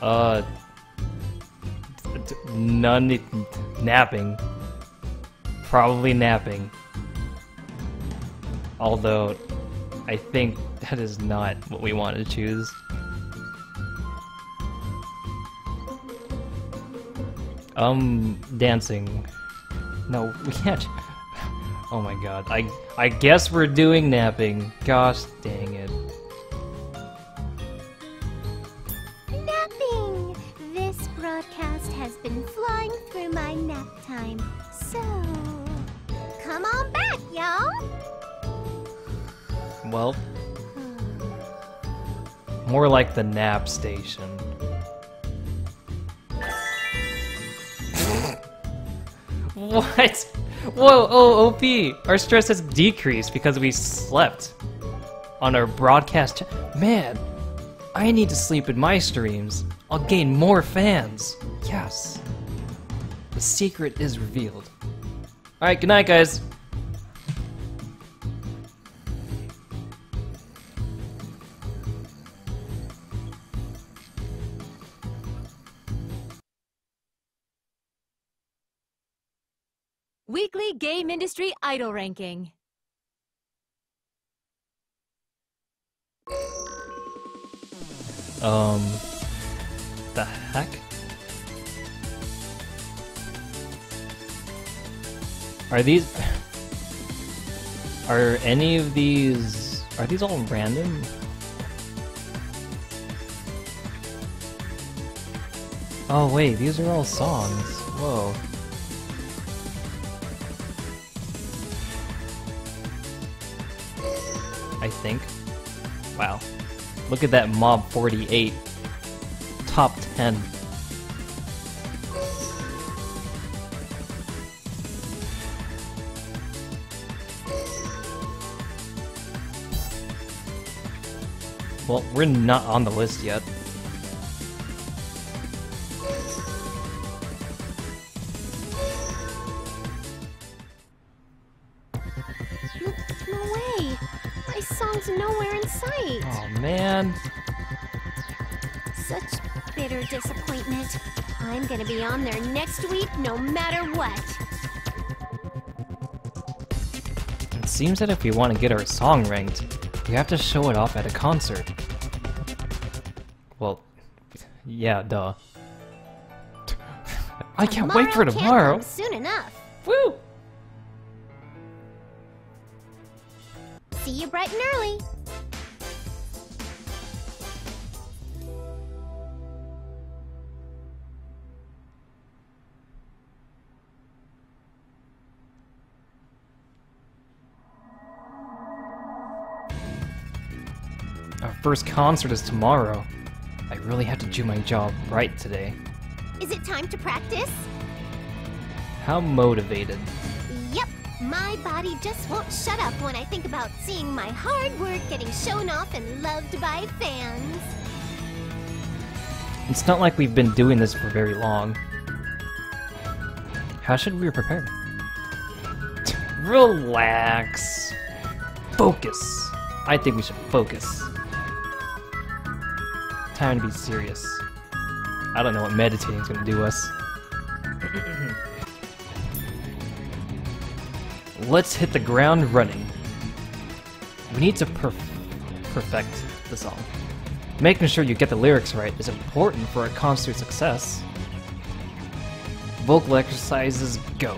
Uh. None. Napping. Probably napping. Although, I think that is not what we want to choose. Um, dancing. No, we can't. Oh my god. I I guess we're doing napping. Gosh dang it. Napping! This broadcast has been flying through my nap time. So, come on back, y'all! Well, more like the nap station. what? Whoa, oh, OP! Our stress has decreased because we slept on our broadcast. Man, I need to sleep in my streams. I'll gain more fans. Yes. The secret is revealed. Alright, good night, guys. Idol Ranking. Um. The heck? Are these. Are any of these. Are these all random? Oh, wait, these are all songs. Whoa. I think. Wow. Look at that Mob 48. Top 10. Well, we're not on the list yet. Gonna be on there next week no matter what. It seems that if we want to get our song ranked, we have to show it off at a concert. Well, yeah, duh. I can't wait for tomorrow. soon enough. Woo! See you bright and early. First concert is tomorrow. I really have to do my job right today. Is it time to practice? How motivated. Yep, my body just won't shut up when I think about seeing my hard work getting shown off and loved by fans. It's not like we've been doing this for very long. How should we prepare? Relax. Focus. I think we should focus. Time to be serious. I don't know what meditating's gonna do us. Let's hit the ground running. We need to perf perfect the song. Making sure you get the lyrics right is important for a concert success. Vocal exercises go.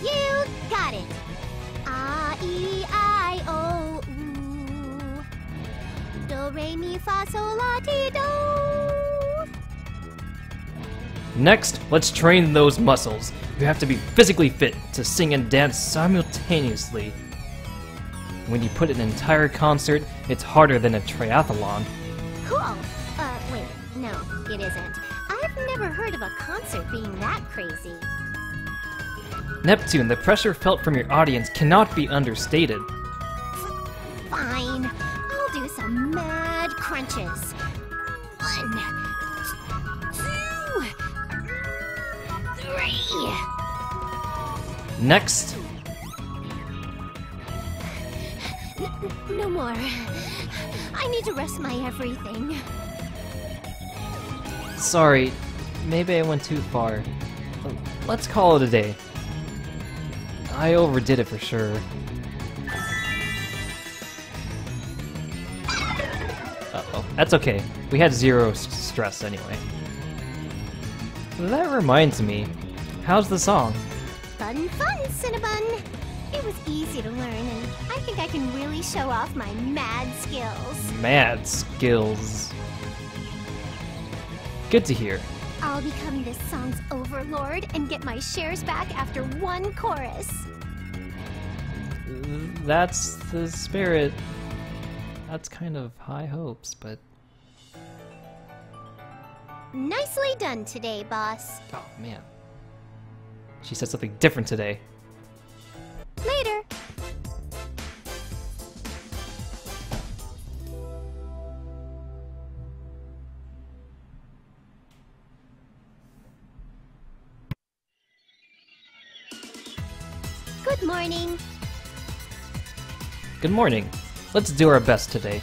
You got it. Re, mi, fa, sol, la, ti, do. Next, let's train those muscles. You have to be physically fit to sing and dance simultaneously. When you put an entire concert, it's harder than a triathlon. Cool. Uh, wait, no, it isn't. I've never heard of a concert being that crazy. Neptune, the pressure felt from your audience cannot be understated. Next, No more. I need to rest my everything. sorry, maybe I went too far. Let's call it a day. I overdid it for sure. Uh-oh. That's okay. We had zero stress anyway. That reminds me. How's the song? Fun, fun, Cinnabon! It was easy to learn, and I think I can really show off my mad skills. Mad skills. Good to hear. I'll become this song's overlord and get my shares back after one chorus. That's the spirit. That's kind of high hopes, but Nicely done today, boss. oh man. She said something different today. Later. Good morning. Good morning. Let's do our best today.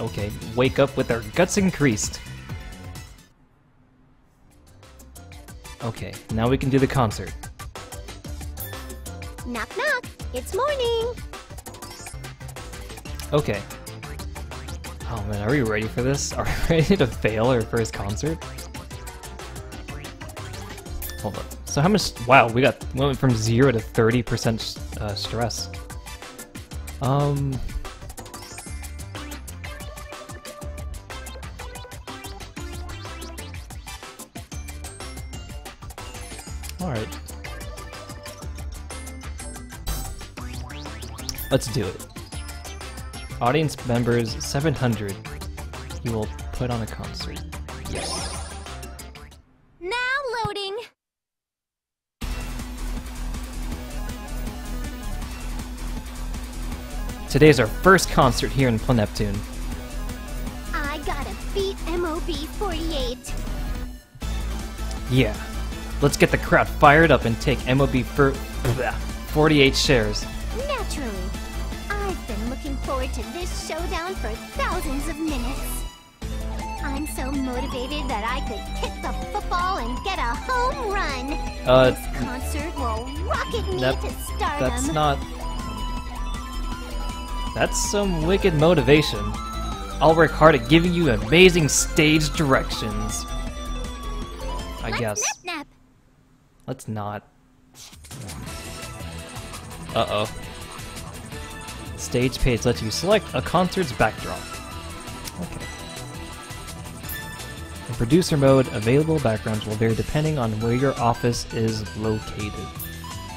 Okay, wake up with our guts increased. Okay, now we can do the concert. Knock knock. It's morning. Okay. Oh man, are we ready for this? Are we ready to fail our first concert? Hold up. So how much? Wow, we got went from zero to thirty percent uh, stress. Um. Let's do it. Audience members 700. You will put on a concert. Yes. Now loading. Today's our first concert here in Planeptune. I gotta beat MOB 48. Yeah. Let's get the crowd fired up and take MOB for 48 shares. Naturally. I've been looking forward to this showdown for thousands of minutes. I'm so motivated that I could kick the football and get a home run. Uh, this concert will rocket me that- to stardom. That's not. That's some wicked motivation. I'll work hard at giving you amazing stage directions. I Let's guess. Nap nap. Let's not. Uh oh. Stage page lets you select a concert's backdrop. Okay. In producer mode, available backgrounds will vary depending on where your office is located.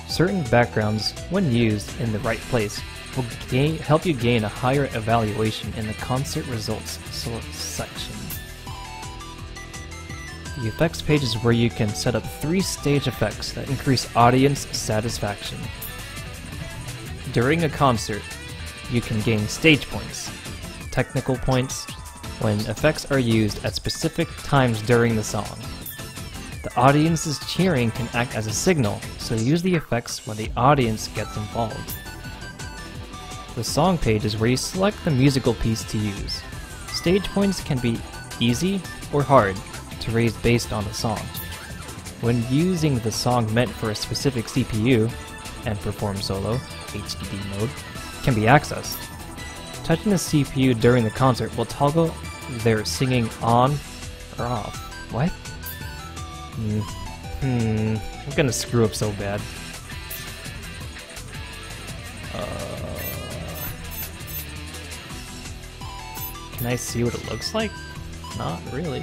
Certain backgrounds, when used in the right place, will gain, help you gain a higher evaluation in the concert results section. The effects page is where you can set up three stage effects that increase audience satisfaction. During a concert, you can gain stage points, technical points, when effects are used at specific times during the song. The audience's cheering can act as a signal, so use the effects when the audience gets involved. The song page is where you select the musical piece to use. Stage points can be easy or hard to raise based on the song. When using the song meant for a specific CPU and perform solo, HDD mode, can be accessed. Touching the CPU during the concert will toggle their singing on or off. What? Hmm. Hmm. I'm gonna screw up so bad. Uh, can I see what it looks like? Not really.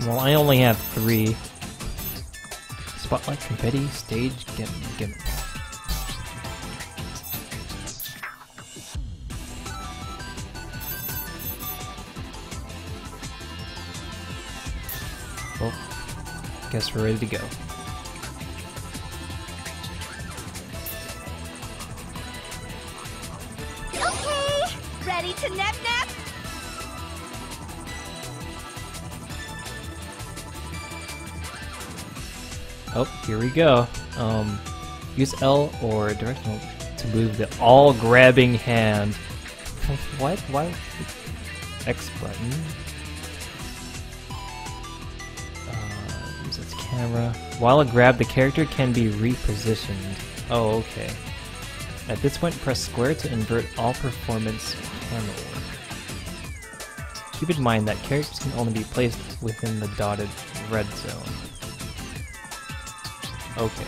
Well, I only have three. Spotlight, confetti, stage, gimmick, gimmick. Well, guess we're ready to go. Okay. Ready to nap nap? Oh, here we go. Um, use L or directional to move the all grabbing hand. what? Why? X button. Uh, use its camera. While grabbed, the character can be repositioned. Oh, okay. At this point, press square to invert all performance panel. Keep in mind that characters can only be placed within the dotted red zone. Okay.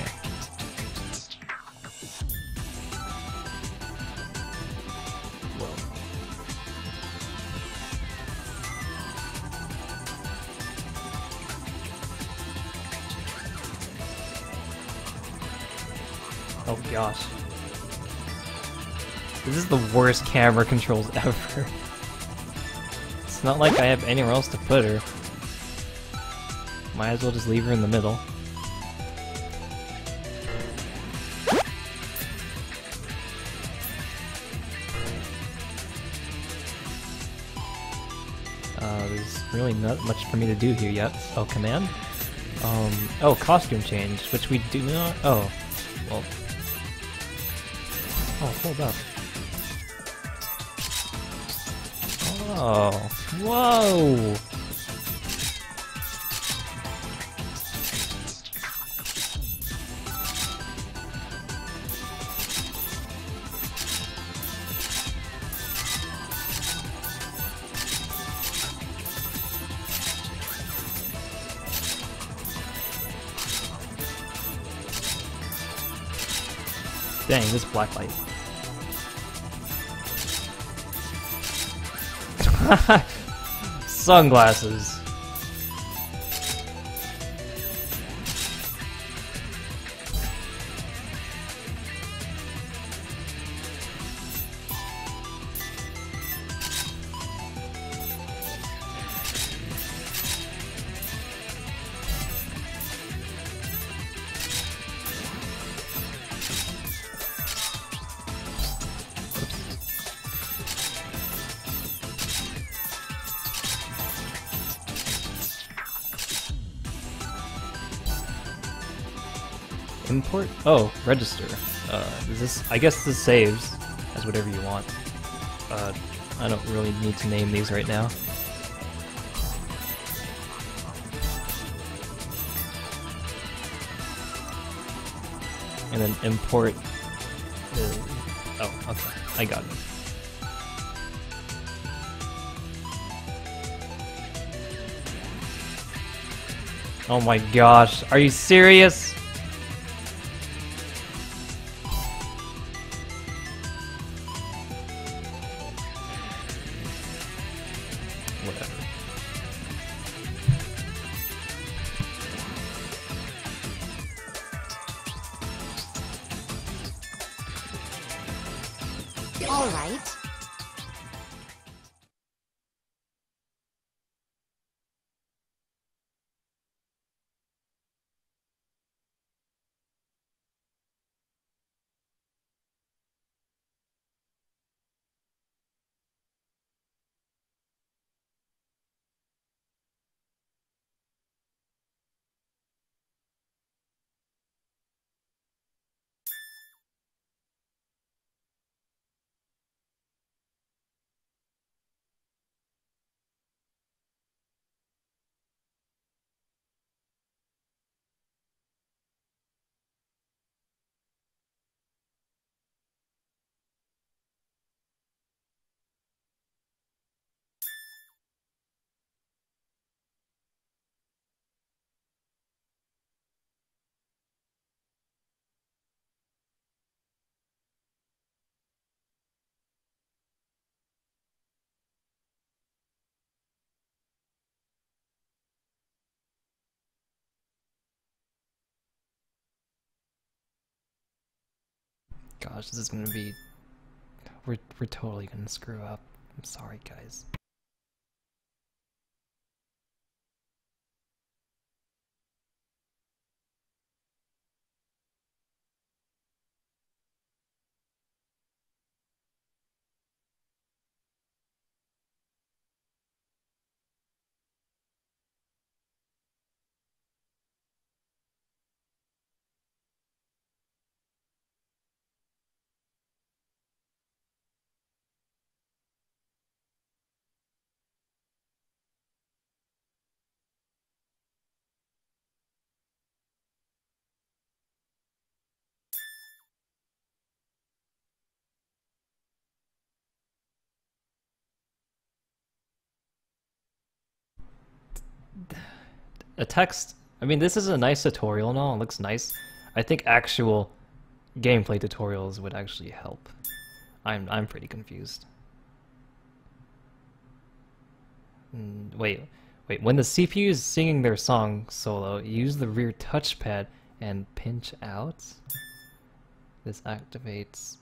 Oh gosh. This is the worst camera controls ever. It's not like I have anywhere else to put her. Might as well just leave her in the middle. Not much for me to do here yet. Oh, command? Um, oh, costume change, which we do not- oh. Well. Oh, hold up. Oh, whoa! Dang, this black light. Sunglasses. Register. Uh, is this? I guess this saves as whatever you want. Uh, I don't really need to name these right now. And then import. The, oh, okay, I got it. Oh my gosh, are you serious? Gosh, this is gonna be. We're we're totally gonna screw up. I'm sorry, guys. A text. I mean, this is a nice tutorial and all. It looks nice. I think actual gameplay tutorials would actually help. I'm I'm pretty confused. Mm, wait, wait. When the CPU is singing their song solo, use the rear touchpad and pinch out. This activates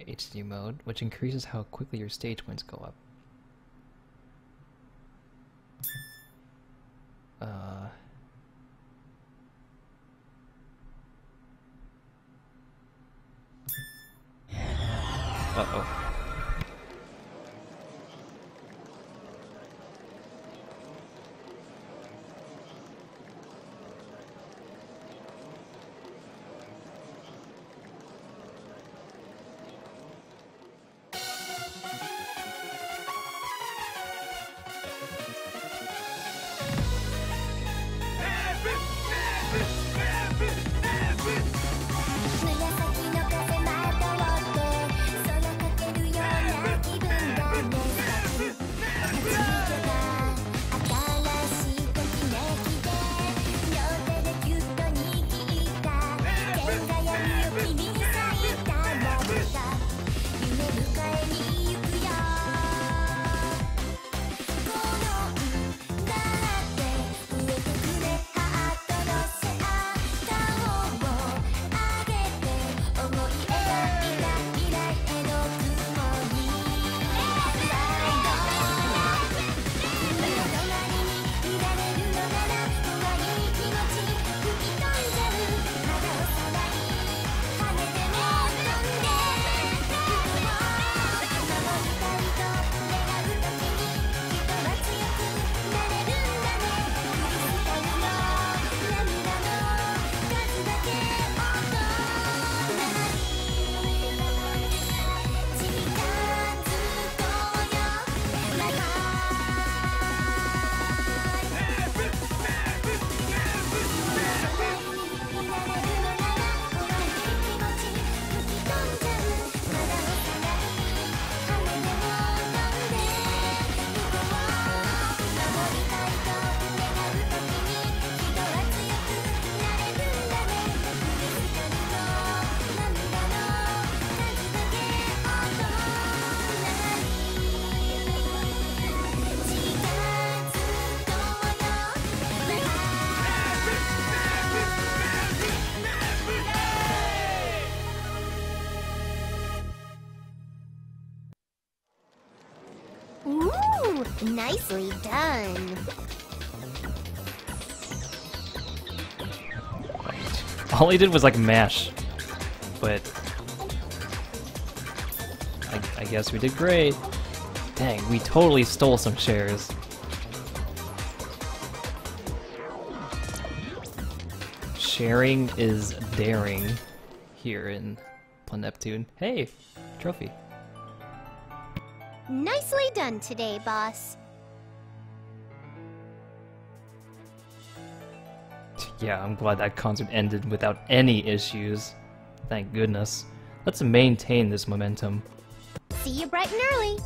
HD mode, which increases how quickly your stage points go up. Uh. Ooh, nicely done. All he did was like mash, but I, I guess we did great. Dang, we totally stole some shares. Sharing is daring here in Planeptune. Hey, trophy. Nicely done today, boss. Yeah, I'm glad that concert ended without any issues. Thank goodness. Let's maintain this momentum. See you bright and early.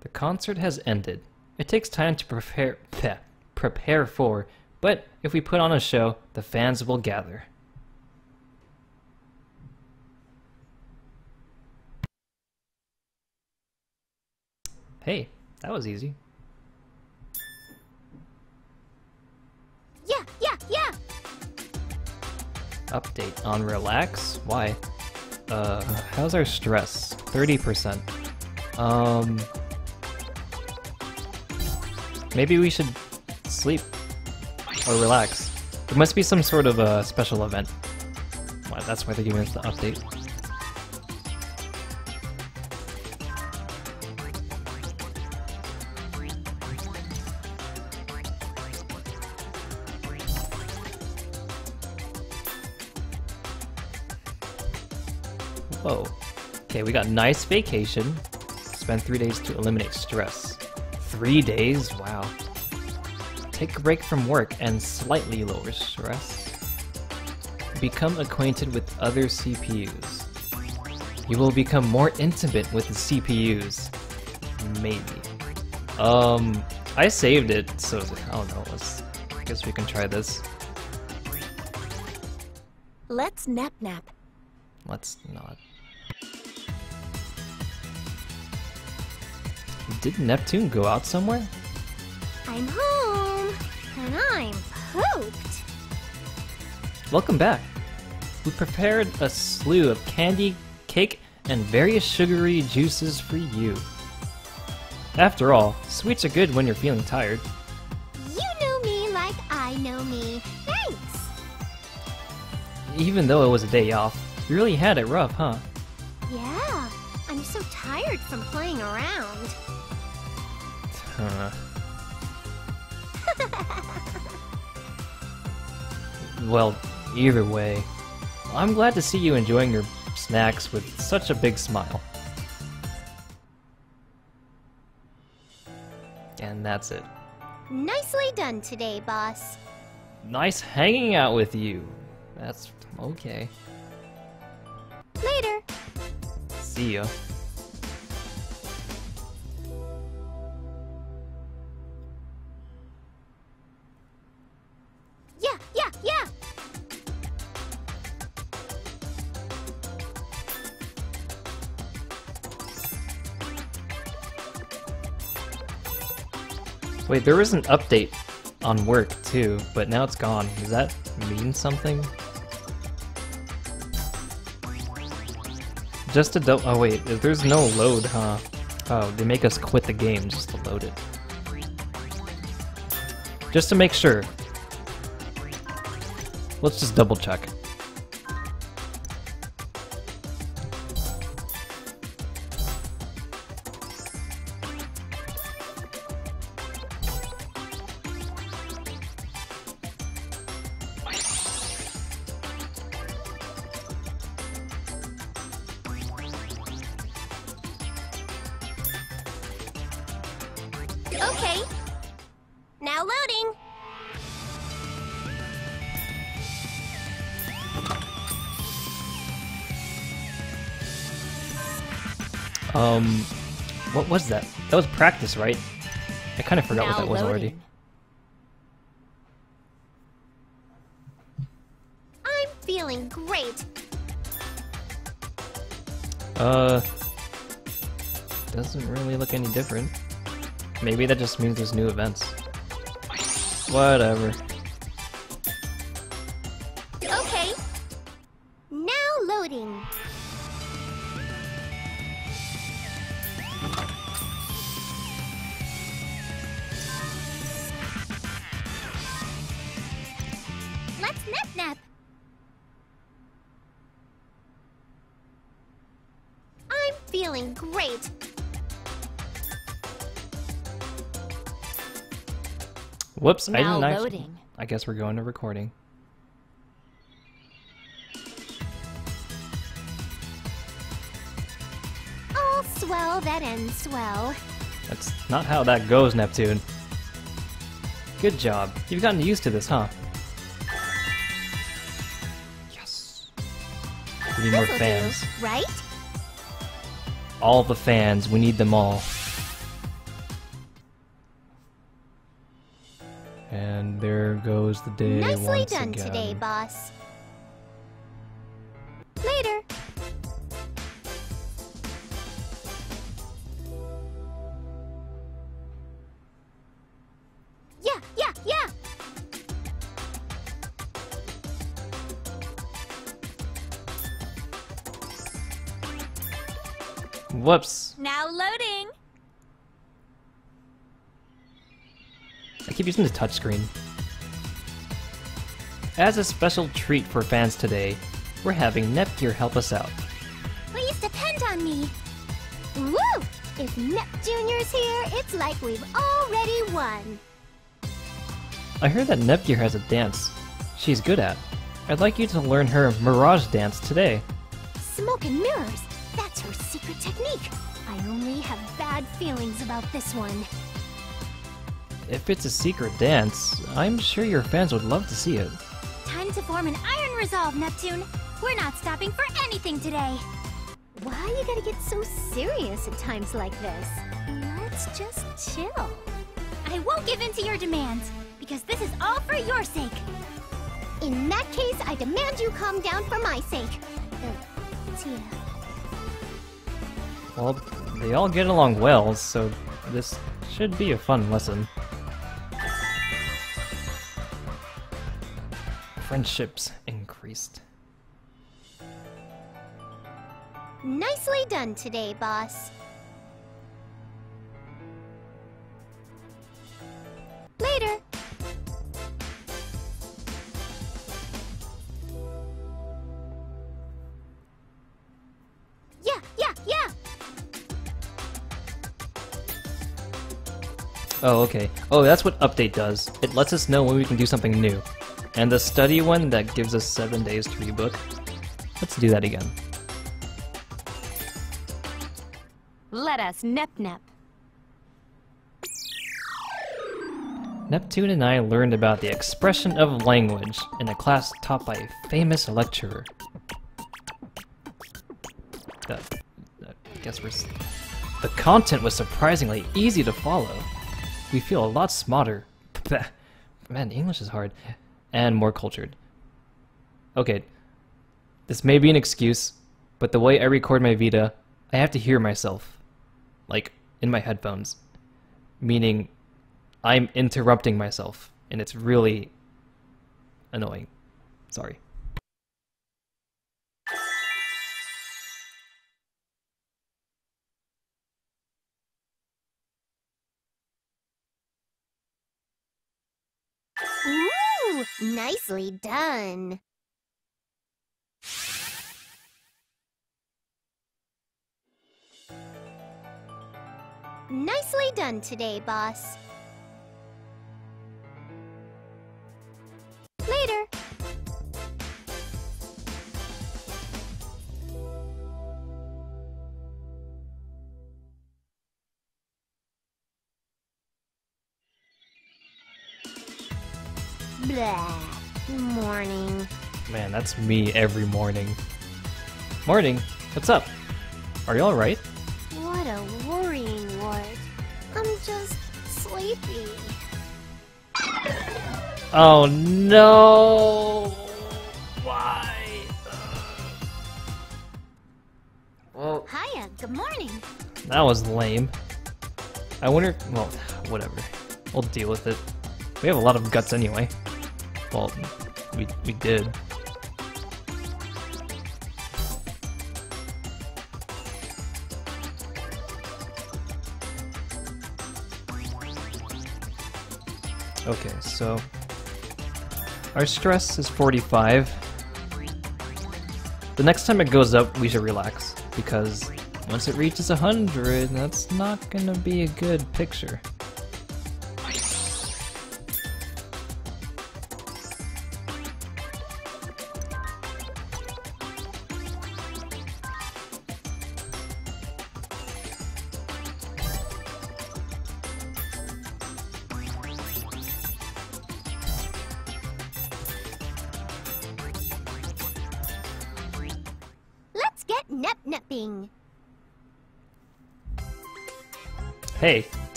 The concert has ended. It takes time to prepare bleh, prepare for, but if we put on a show, the fans will gather. Hey, that was easy. Yeah, yeah, yeah. Update on relax? Why? Uh, how's our stress? 30%. Um, maybe we should sleep or relax. There must be some sort of a special event. Why, that's why they're giving us the update. We got nice vacation. Spend three days to eliminate stress. Three days? Wow. Take a break from work and slightly lower stress. become acquainted with other CPUs. You will become more intimate with the CPUs. Maybe. Um, I saved it, so I don't know. Let's. I guess we can try this. Let's nap nap. Let's not. Did Neptune go out somewhere? I'm home, and I'm pooped. Welcome back. We prepared a slew of candy, cake, and various sugary juices for you. After all, sweets are good when you're feeling tired. You know me like I know me. Thanks. Even though it was a day off, you really had it rough, huh? Yeah, I'm so tired from playing around. Huh. well, either way, I'm glad to see you enjoying your snacks with such a big smile. And that's it. Nicely done today, boss. Nice hanging out with you. That's okay. Later. See ya. Wait, there was an update on work too, but now it's gone. Does that mean something? Just to double. Oh wait, there's no load, huh? Oh, they make us quit the game just to load it. Just to make sure. Let's just double check. That? Was practice, right? I kind of forgot what Now that was already. I'm feeling great. Uh, doesn't really look any different. Maybe that just means there's new events. Whatever. Now loading. I guess we're going to recording. All swell that ends swell. That's not how that goes, Neptune. Good job. You've gotten used to this, huh? Yes. We need more This'll do, fans. right? All the fans. We need them all. Goes the day Nicely done again. today, boss. Later. Yeah, yeah, yeah. Whoops. Now loading. I keep using the touchscreen. As a special treat for fans today, we're having Nepgear help us out. Please depend on me. Woo! If Nep Junior's here, it's like we've already won. I heard that Nepgear has a dance she's good at. I'd like you to learn her Mirage dance today. Smoke and mirrors. That's her secret technique. I only have bad feelings about this one. If it's a secret dance, I'm sure your fans would love to see it. Time time to form an iron resolve, Neptune. We're not stopping for anything today. Why you gotta get so serious at times like this? Let's just chill. I won't give in to your demands, because this is all for your sake. In that case, I demand you calm down for my sake. Uh, Tia. Well, they all get along well, so this should be a fun lesson. Friendships increased. Nicely done today, boss. Later. Yeah, yeah, yeah! Oh, okay. Oh, that's what update does. It lets us know when we can do something new. And the study one that gives us 7 days to rebook. Let's do that again. Let us nep nep. Neptune and I learned about the expression of language in a class taught by a famous lecturer. The, I guess we're. The content was surprisingly easy to follow. We feel a lot smarter. Man, English is hard. And more cultured. Okay, this may be an excuse, but the way I record my Vita, I have to hear myself. Like, in my headphones. Meaning, I'm interrupting myself, and it's really annoying. Sorry. Nicely done. Nicely done today, boss. Blah. Morning. Man, that's me every morning. Morning. What's up? Are you alright? What a worrying word. I'm just sleepy. Oh no! Why? Well, Hiya, good morning. that was lame. I wonder. Well, whatever. We'll deal with it. We have a lot of guts anyway. Well, we we did. Okay, so our stress is 45. The next time it goes up, we should relax because once it reaches 100, that's not gonna be a good picture.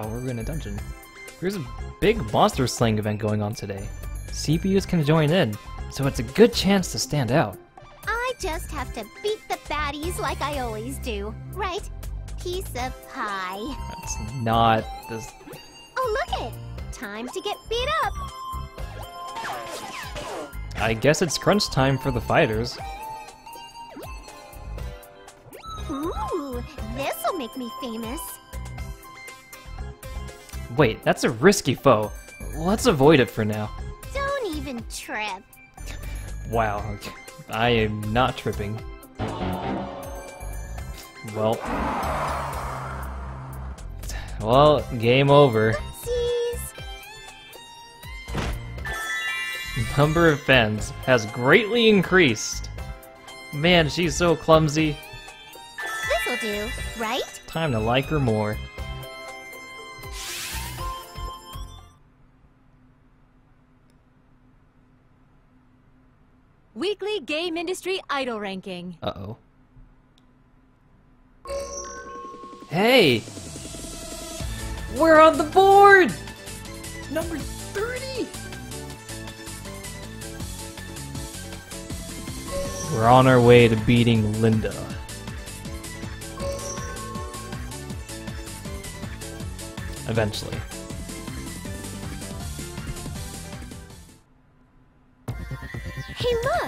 Wow, we're in a dungeon. There's a big monster slaying event going on today. CPUs can join in, so it's a good chance to stand out. I just have to beat the baddies like I always do, right? Piece of pie. That's not this. Oh, look it! Time to get beat up. I guess it's crunch time for the fighters. Ooh, this'll make me famous. Wait, that's a risky foe. Let's avoid it for now. Don't even trip. Wow. I am not tripping. Well. Well, game over. Oopsies. Number of fans has greatly increased. Man, she's so clumsy. This'll do, right? Time to like her more. Weekly game industry idol ranking. Uh-oh. Hey! We're on the board! Number 30! We're on our way to beating Linda. Eventually. Hey, look!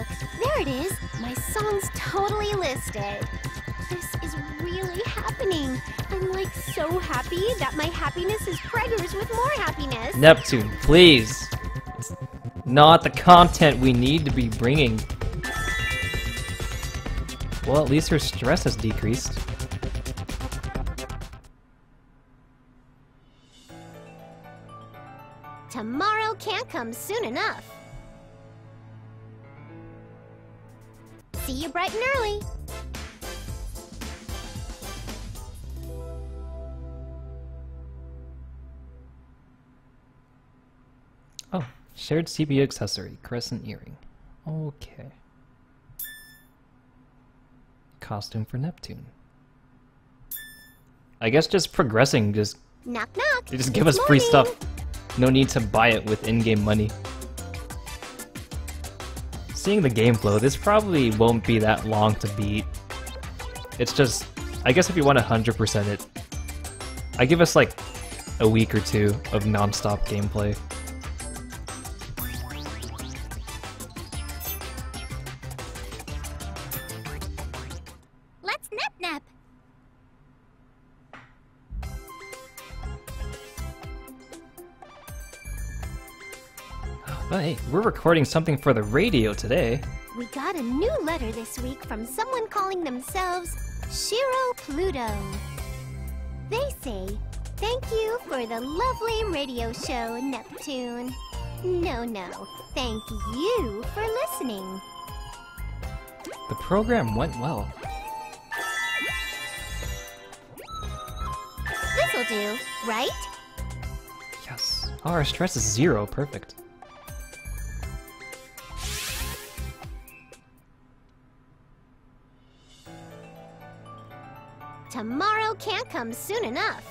There it is! My song's totally listed. This is really happening. I'm like so happy that my happiness is Preggers with more happiness. Neptune, please! It's not the content we need to be bringing. Well, at least her stress has decreased. Tomorrow can't come soon enough. See you bright and early. Oh, shared CPU accessory, crescent earring. Okay. Costume for Neptune. I guess just progressing, just Knock knock. they just give It's us free stuff. No need to buy it with in-game money. Seeing the game flow, this probably won't be that long to beat. It's just, I guess if you want to 100% it, I give us like a week or two of non-stop gameplay. We're recording something for the radio today. We got a new letter this week from someone calling themselves Shiro Pluto. They say, Thank you for the lovely radio show, Neptune. No, no, thank you for listening. The program went well. This'll do, right? Yes. Our stress is zero. Perfect. Tomorrow can't come soon enough.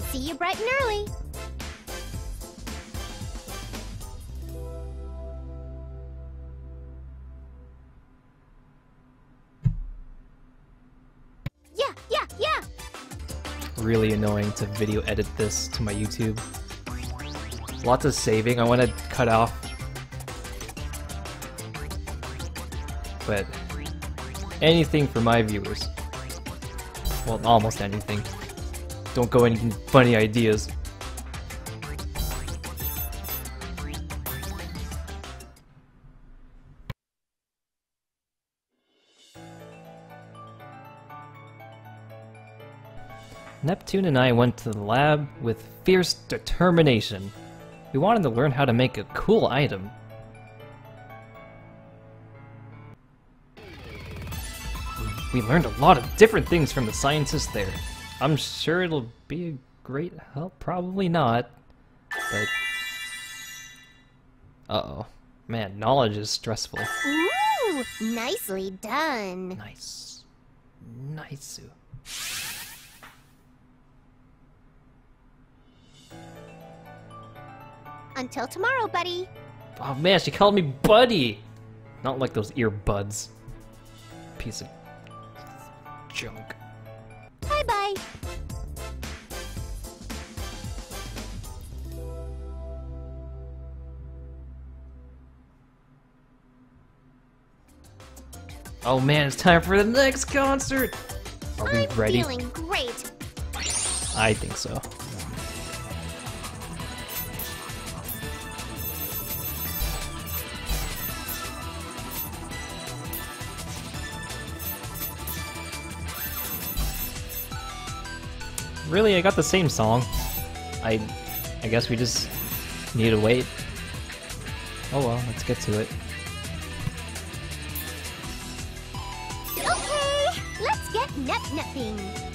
See you bright and early. Yeah, yeah, yeah. Really annoying to video edit this to my YouTube. Lots of saving I want to cut off. But anything for my viewers. Well, almost anything. Don't go any funny ideas. Neptune and I went to the lab with fierce determination. We wanted to learn how to make a cool item. We learned a lot of different things from the scientists there. I'm sure it'll be a great help. Probably not. But. Uh oh. Man, knowledge is stressful. Ooh, nicely done. Nice. Nice. Until tomorrow, buddy. Oh man, she called me buddy! Not like those earbuds. Piece of junk. Bye bye. Oh man, it's time for the next concert! Are we I'm ready? feeling great. I think so. Really, I got the same song. I, I guess we just need to wait. Oh well, let's get to it. Okay, let's get nep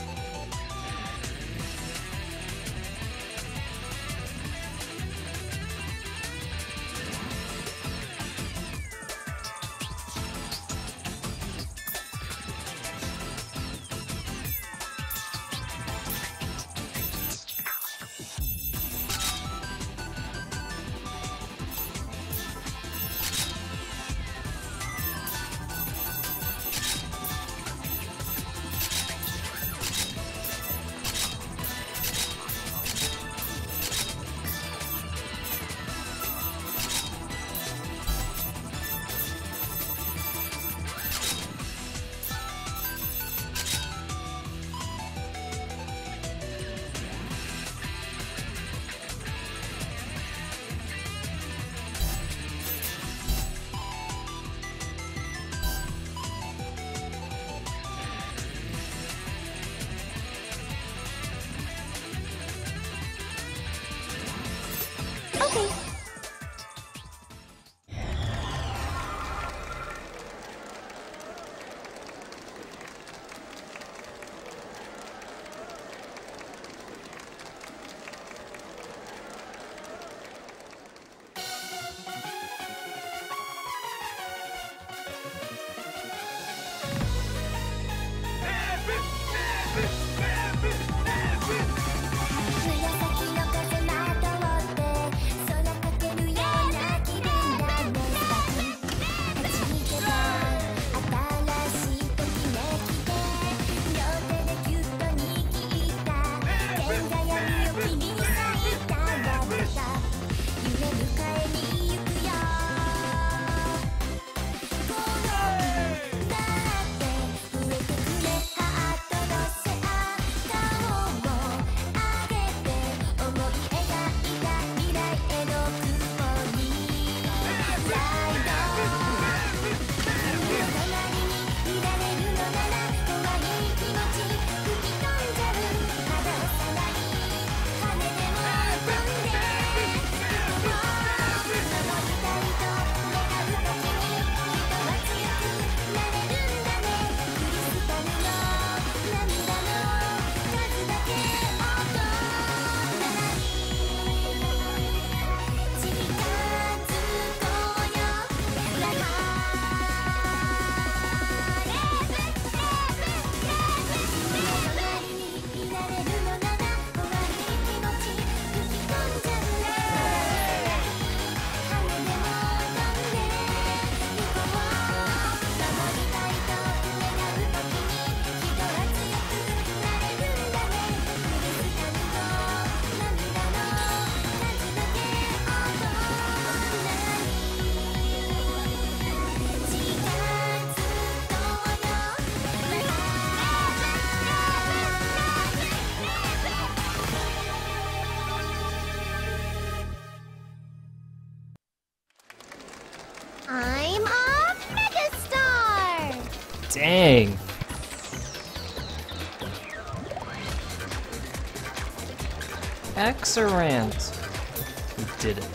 Exorant. We did it.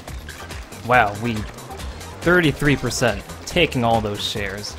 Wow, we 33% taking all those shares.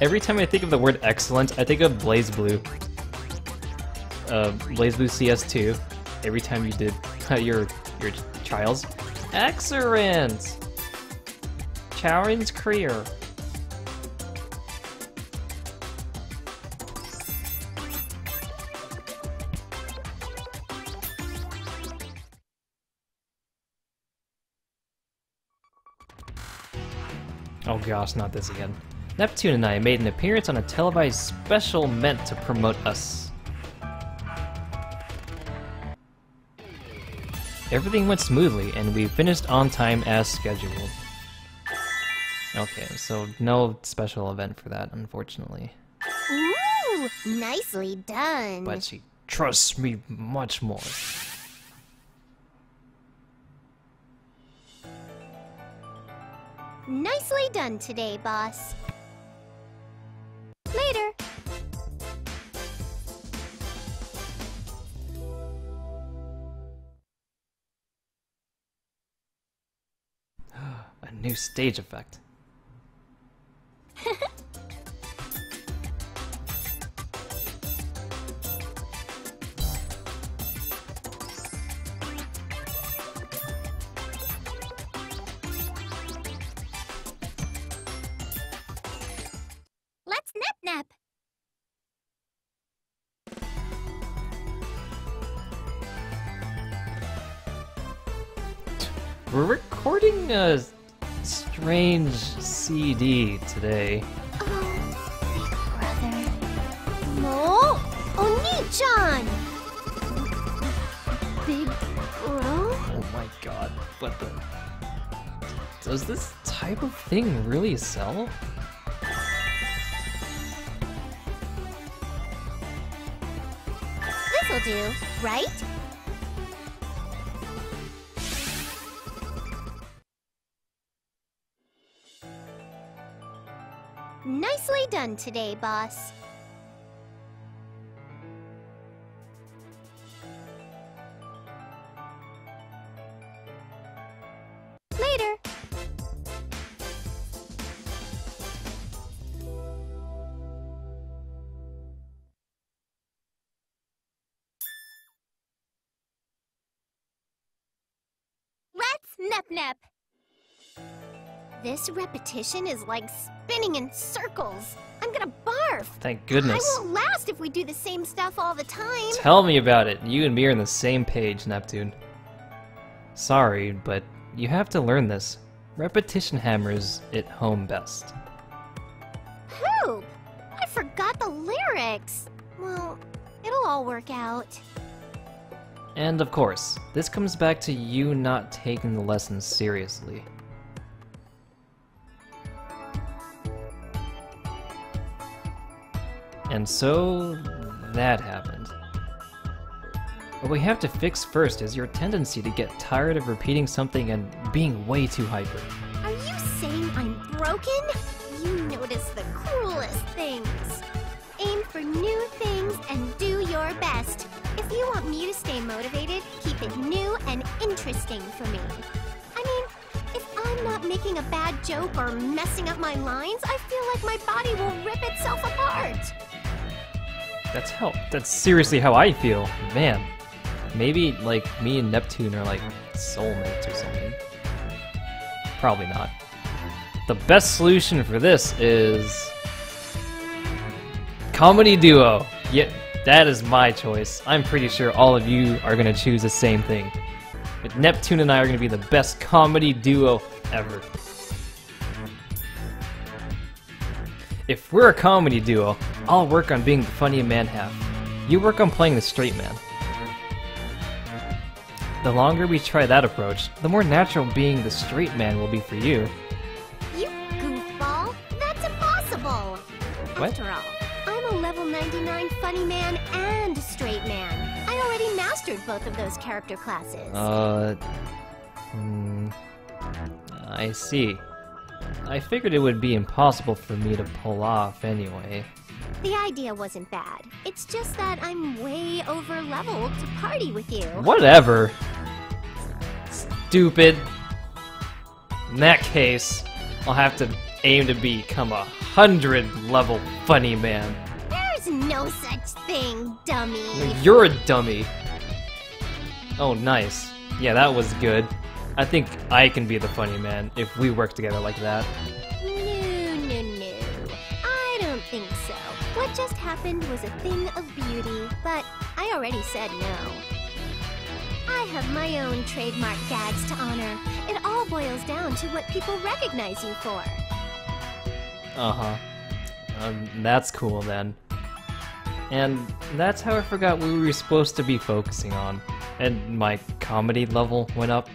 Every time I think of the word excellent, I think of BlazBlue. Uh, BlazBlue CS2. Every time you did your your trials. Excellent! Charin's career. Oh gosh, not this again. Neptune and I made an appearance on a televised special meant to promote us. Everything went smoothly, and we finished on time as scheduled. Okay, so no special event for that, unfortunately. Ooh, nicely done. But she trusts me much more. Nicely done today, boss. Later. A new stage effect. CD today. Oh, big brother. No, Onii-chan. Big bro. Oh my god, what the... Does this type of thing really sell? This'll do, right? Today, boss. Later. Let's nap nap. This repetition is like spinning in circles. I'm gonna barf. Thank goodness. I won't last if we do the same stuff all the time. Tell me about it. You and me are on the same page, Neptune. Sorry, but you have to learn this. Repetition hammers it home best. Poop! I forgot the lyrics. Well, it'll all work out. And of course, this comes back to you not taking the lessons seriously. And so, that happened. What we have to fix first is your tendency to get tired of repeating something and being way too hyper. Are you saying I'm broken? You notice the cruelest things. Aim for new things and do your best. If you want me to stay motivated, keep it new and interesting for me. I mean, if I'm not making a bad joke or messing up my lines, I feel like my body will rip itself apart. That's how. That's seriously how I feel. Man. Maybe, like, me and Neptune are, like, soulmates or something. Probably not. The best solution for this is. Comedy duo! Yeah, that is my choice. I'm pretty sure all of you are gonna choose the same thing. But Neptune and I are gonna be the best comedy duo ever. If we're a comedy duo, I'll work on being the funny man half. You work on playing the straight man. The longer we try that approach, the more natural being the straight man will be for you. You goofball! That's impossible! What? After all, I'm a level 99 funny man and straight man. I already mastered both of those character classes. Uh. Hmm. I see. I figured it would be impossible for me to pull off anyway. The idea wasn't bad. It's just that I'm way over leveled to party with you. Whatever. Stupid. In that case, I'll have to aim to become a hundred level funny man. There's no such thing, dummy. You're a dummy. Oh, nice. Yeah, that was good. I think I can be the funny man if we work together like that. No, no, no. I don't think so. What just happened was a thing of beauty, but I already said no. I have my own trademark gags to honor. It all boils down to what people recognize you for. Uh huh. Um, that's cool then. And that's how I forgot what we were supposed to be focusing on. And my comedy level went up.